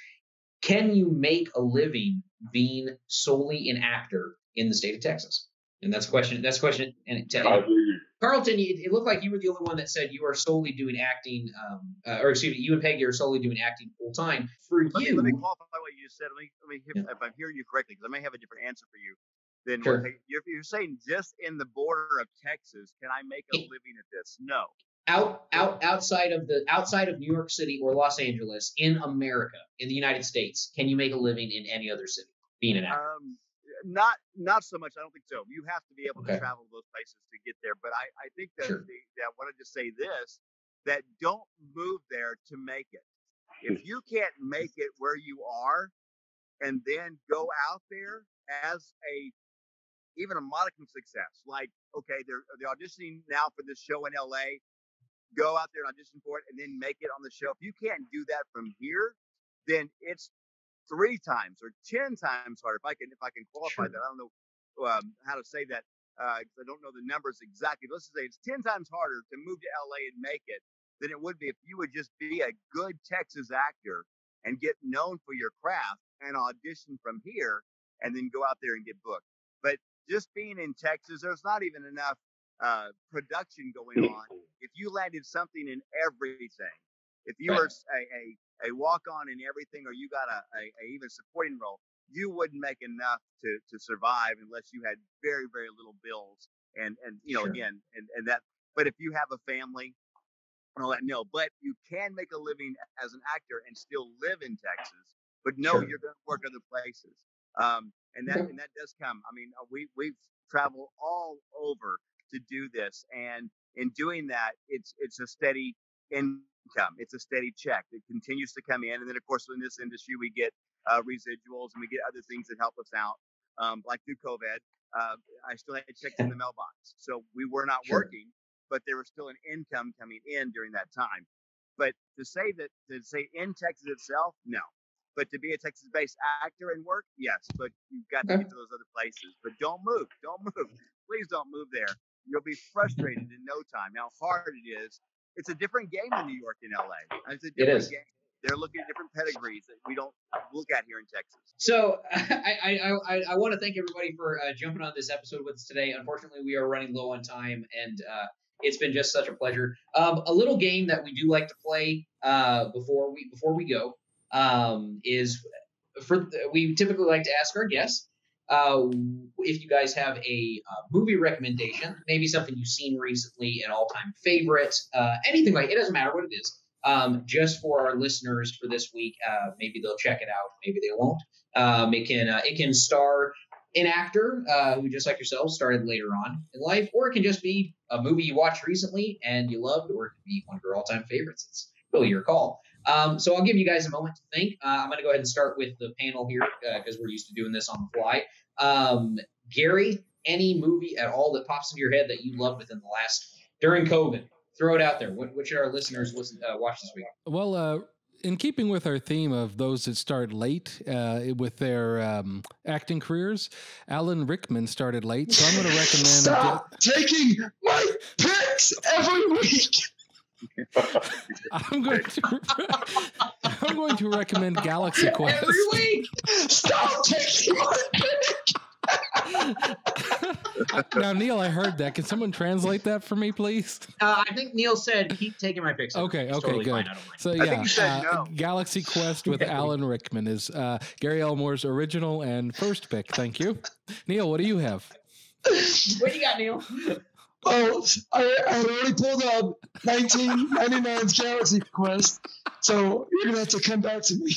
can you make a living being solely an actor in the state of Texas? And that's a question. That's a question. And to, I. Carlton, it looked like you were the only one that said you are solely doing acting, um, uh, or excuse me, you and Peggy are solely doing acting full time. For Let me, you, let me qualify what you said. Let me, let me hear, Yeah. if I'm hearing you correctly, because I may have a different answer for you than Sure. Peggy- you're, you're saying just in the border of Texas, can I make a living at this? No. out out outside of the outside of New York City or Los Angeles in America in the United States, can you make a living in any other city being an actor? Um, not not so much. I don't think so. You have to be able Okay. to travel to those places to get there. But I, I think that Sure. the, that I want to just say this: that don't move there to make it. If hmm. you can't make it where you are, and then go out there as a even a modicum success, like okay, they're they're auditioning now for this show in LA. Go out there and audition for it, and then make it on the show. If you can't do that from here, then it's three times or ten times harder. If I can, if I can qualify Sure. that, I don't know um, how to say that because I don't know the numbers exactly. Let's just say it's ten times harder to move to LA and make it than it would be if you would just be a good Texas actor and get known for your craft and audition from here and then go out there and get booked. But just being in Texas, there's not even enough uh, production going on. If you landed something in everything, if you were a, a, a walk on in everything, or you got a, a, a even supporting role, you wouldn't make enough to, to survive unless you had very, very little bills. And, and you know, Sure. again, and, and that, but if you have a family and all that, no, but you can make a living as an actor and still live in Texas, but no, Sure. you're going to work other places. Um, and that, and that does come. I mean, uh, we, we've traveled all over to do this. And in doing that, it's, it's a steady income. It's a steady check that continues to come in. And then, of course, in this industry, we get uh, residuals and we get other things that help us out. Um, like through COVID, uh, I still had checks in the mailbox. So we were not Sure. working, but there was still an income coming in during that time. But to say that, to say in Texas itself, no. But to be a Texas based actor and work, yes. But you've got to get to those other places. But don't move. Don't move. Please don't move there. You'll be frustrated in no time. How hard it is. It's a different game in New York and LA. It's a different is. game. They're looking at different pedigrees that we don't look at here in Texas. So I I, I, I want to thank everybody for uh, jumping on this episode with us today. Unfortunately, we are running low on time, and uh, it's been just such a pleasure. Um, a little game that we do like to play uh, before we before we go um, is for we typically like to ask our guests uh, if you guys have a uh, movie recommendation, maybe something you've seen recently, an all time favorite, uh, anything like it doesn't matter what it is. Um, just for our listeners for this week, uh, maybe they'll check it out, maybe they won't. Um, it can uh, it can star an actor uh, who just like yourself started later on in life, or it can just be a movie you watched recently and you loved, or it can be one of your all time favorites. It's really your call. Um, so I'll give you guys a moment to think. Uh, I'm going to go ahead and start with the panel here because we're used to doing this on the fly. Um, Gary, any movie at all that pops into your head that you loved within the last during COVID? Throw it out there. What, what should our listeners listen uh, watch this week? Well, uh, in keeping with our theme of those that start late uh, with their um, acting careers, Alan Rickman started late, so I'm going to recommend. Stop taking my picks every week. I'm going to. I'm going to recommend Galaxy Quest. Every week. Stop taking my pick. now, Neil, I heard that. Can someone translate that for me, please? Uh, I think Neil said keep taking my picks. Okay, week. Okay, totally good. Fine. I don't mind. So I yeah, think you said uh, no. Galaxy Quest with Alan Rickman is uh, Gary Elmore's original and first pick. Thank you, Neil. What do you have? What do you got, Neil? Well, I, I had already pulled up 1999's Galaxy Quest, so you're gonna have to come back to me.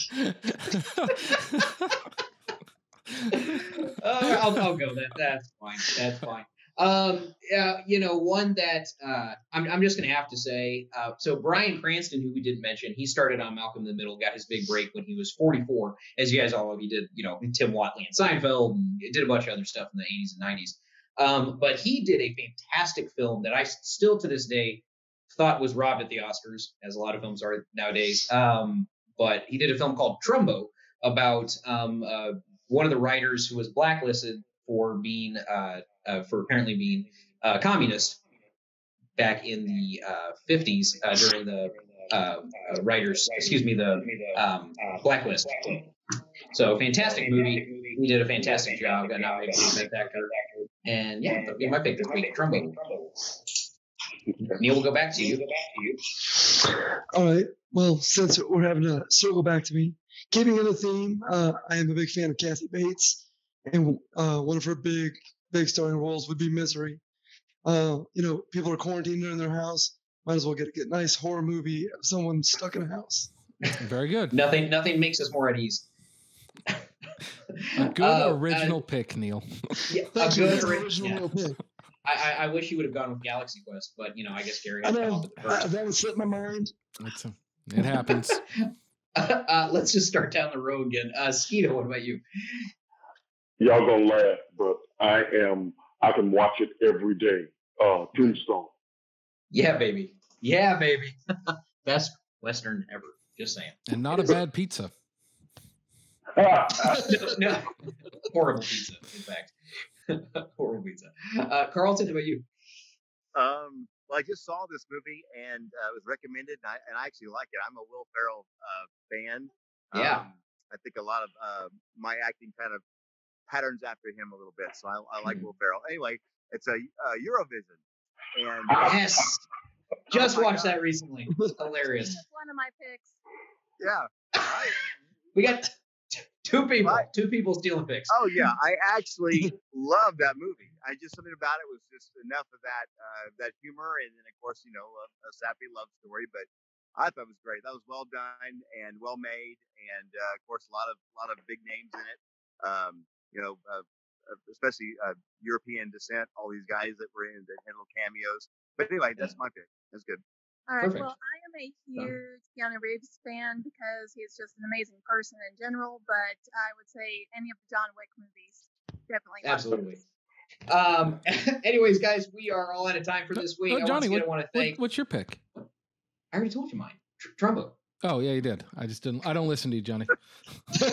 uh, I'll, I'll go. That that's fine. That's fine. Um, yeah, you know, one that uh, I'm I'm just gonna have to say. Uh, so Bryan Cranston, who we didn't mention, he started on Malcolm in the Middle, got his big break when he was 44. As you guys all know, he did, you know, Tim Whatley and Seinfeld, and did a bunch of other stuff in the 80s and 90s. Um, but he did a fantastic film that I still to this day thought was robbed at the Oscars, as a lot of films are nowadays. Um, but he did a film called Trumbo about um, uh, one of the writers who was blacklisted for being uh, uh, for apparently being uh, communist back in the uh, 50s uh, during the uh, uh, writers, excuse me, the um, blacklist. So fantastic movie. He did a fantastic job. Got nominated for Best Actor. And yeah, that'll be my pick this week. Trumbo. Neil, we'll go back to you. All right. Well, since we're having to circle back to me, keeping in the theme, uh, I am a big fan of Kathy Bates, and uh, one of her big, big starring roles would be Misery. Uh, you know, people are quarantined in their house. might as well get a get nice horror movie of someone stuck in a house. Very good. Nothing nothing makes us more at ease. A good Uh, original pick, Neil. Yeah, a good That's an ori- original yeah. pick. I, I, I wish you would have gone with Galaxy Quest, but you know, I guess Gary I had to know up with the uh, that would slip my mind. It's a, it happens. uh, let's just start down the road again. Uh, Skeeta, what about you? Y'all gonna laugh, but I am. I can watch it every day. Uh, Tombstone. Yeah, baby. Yeah, baby. Best Western ever. Just saying. And not a bad pizza. No, no. horrible pizza, in fact. horrible pizza. Uh, Carlton, how about you? Um, well, I just saw this movie and uh, it was recommended, and I, and I actually like it. I'm a Will Ferrell uh, fan. Yeah. Um, I think a lot of uh, my acting kind of patterns after him a little bit, so I, I like Mhm. Will Ferrell. Anyway, it's a uh, Eurovision, and uh, Yes. Just Oh watched God. that recently. Hilarious. That's one of my picks. yeah, right. We got t- two people. Right. Two people stealing picks. Oh yeah, I actually love that movie. I just something about it was just enough of that uh, that humor, and then of course you know a, a sappy love story. But I thought it was great. That was well done and well made, and uh, of course a lot of lot of big names in it. Um, you know, uh, uh, especially uh, European descent. All these guys that were in the little cameos. But anyway, that's my pick. That's good. All right. Perfect. Well, I am a huge Keanu Reeves fan because he's just an amazing person in general. But I would say any of the John Wick movies, definitely. Absolutely. Um. Anyways, guys, we are all out of time for this week. Uh, I once Jonny, again what, want to what- thank. what's your pick? I already told you mine. Tr- Trumbo. Oh yeah, you did. I just didn't. I don't listen to you, Jonny.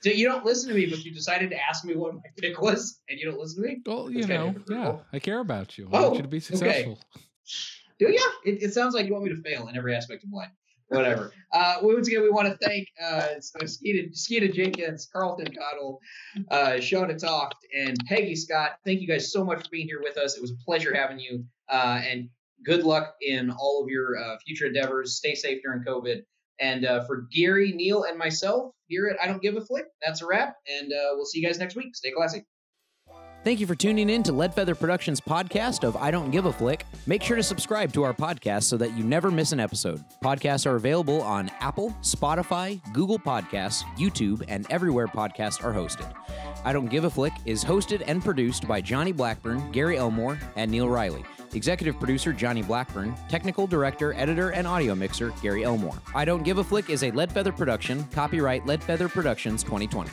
So you don't listen to me, but you decided to ask me what my pick was, and you don't listen to me. Well, you That's kinda know, yeah, I care about you. I want you to be successful. okay. Do ya? It, it sounds like you want me to fail in every aspect of life. Whatever. uh, once again, we want to thank uh, Skeeta, Skeeta Jenkins, Carlton Caudle, uh, Shanna Toft, and Peggy Schott. Thank you guys so much for being here with us. It was a pleasure having you, uh, and good luck in all of your uh, future endeavors. Stay safe during COVID. And uh, for Gary, Neil, and myself here at I Don't Give a Flick, that's a wrap. And uh, we'll see you guys next week. Stay classy. Thank you for tuning in to Lead Feather Productions podcast of I Don't Give a Flick. Make sure to subscribe to our podcast so that you never miss an episode. Podcasts are available on Apple, Spotify, Google Podcasts, YouTube, and everywhere podcasts are hosted. I Don't Give a Flick is hosted and produced by Jonny Blackburn, Gary Elmore, and Neil Riley. Executive producer Jonny Blackburn, technical director, editor, and audio mixer Gary Elmore. I Don't Give a Flick is a Lead Feather production, copyright Lead Feather Productions 2020.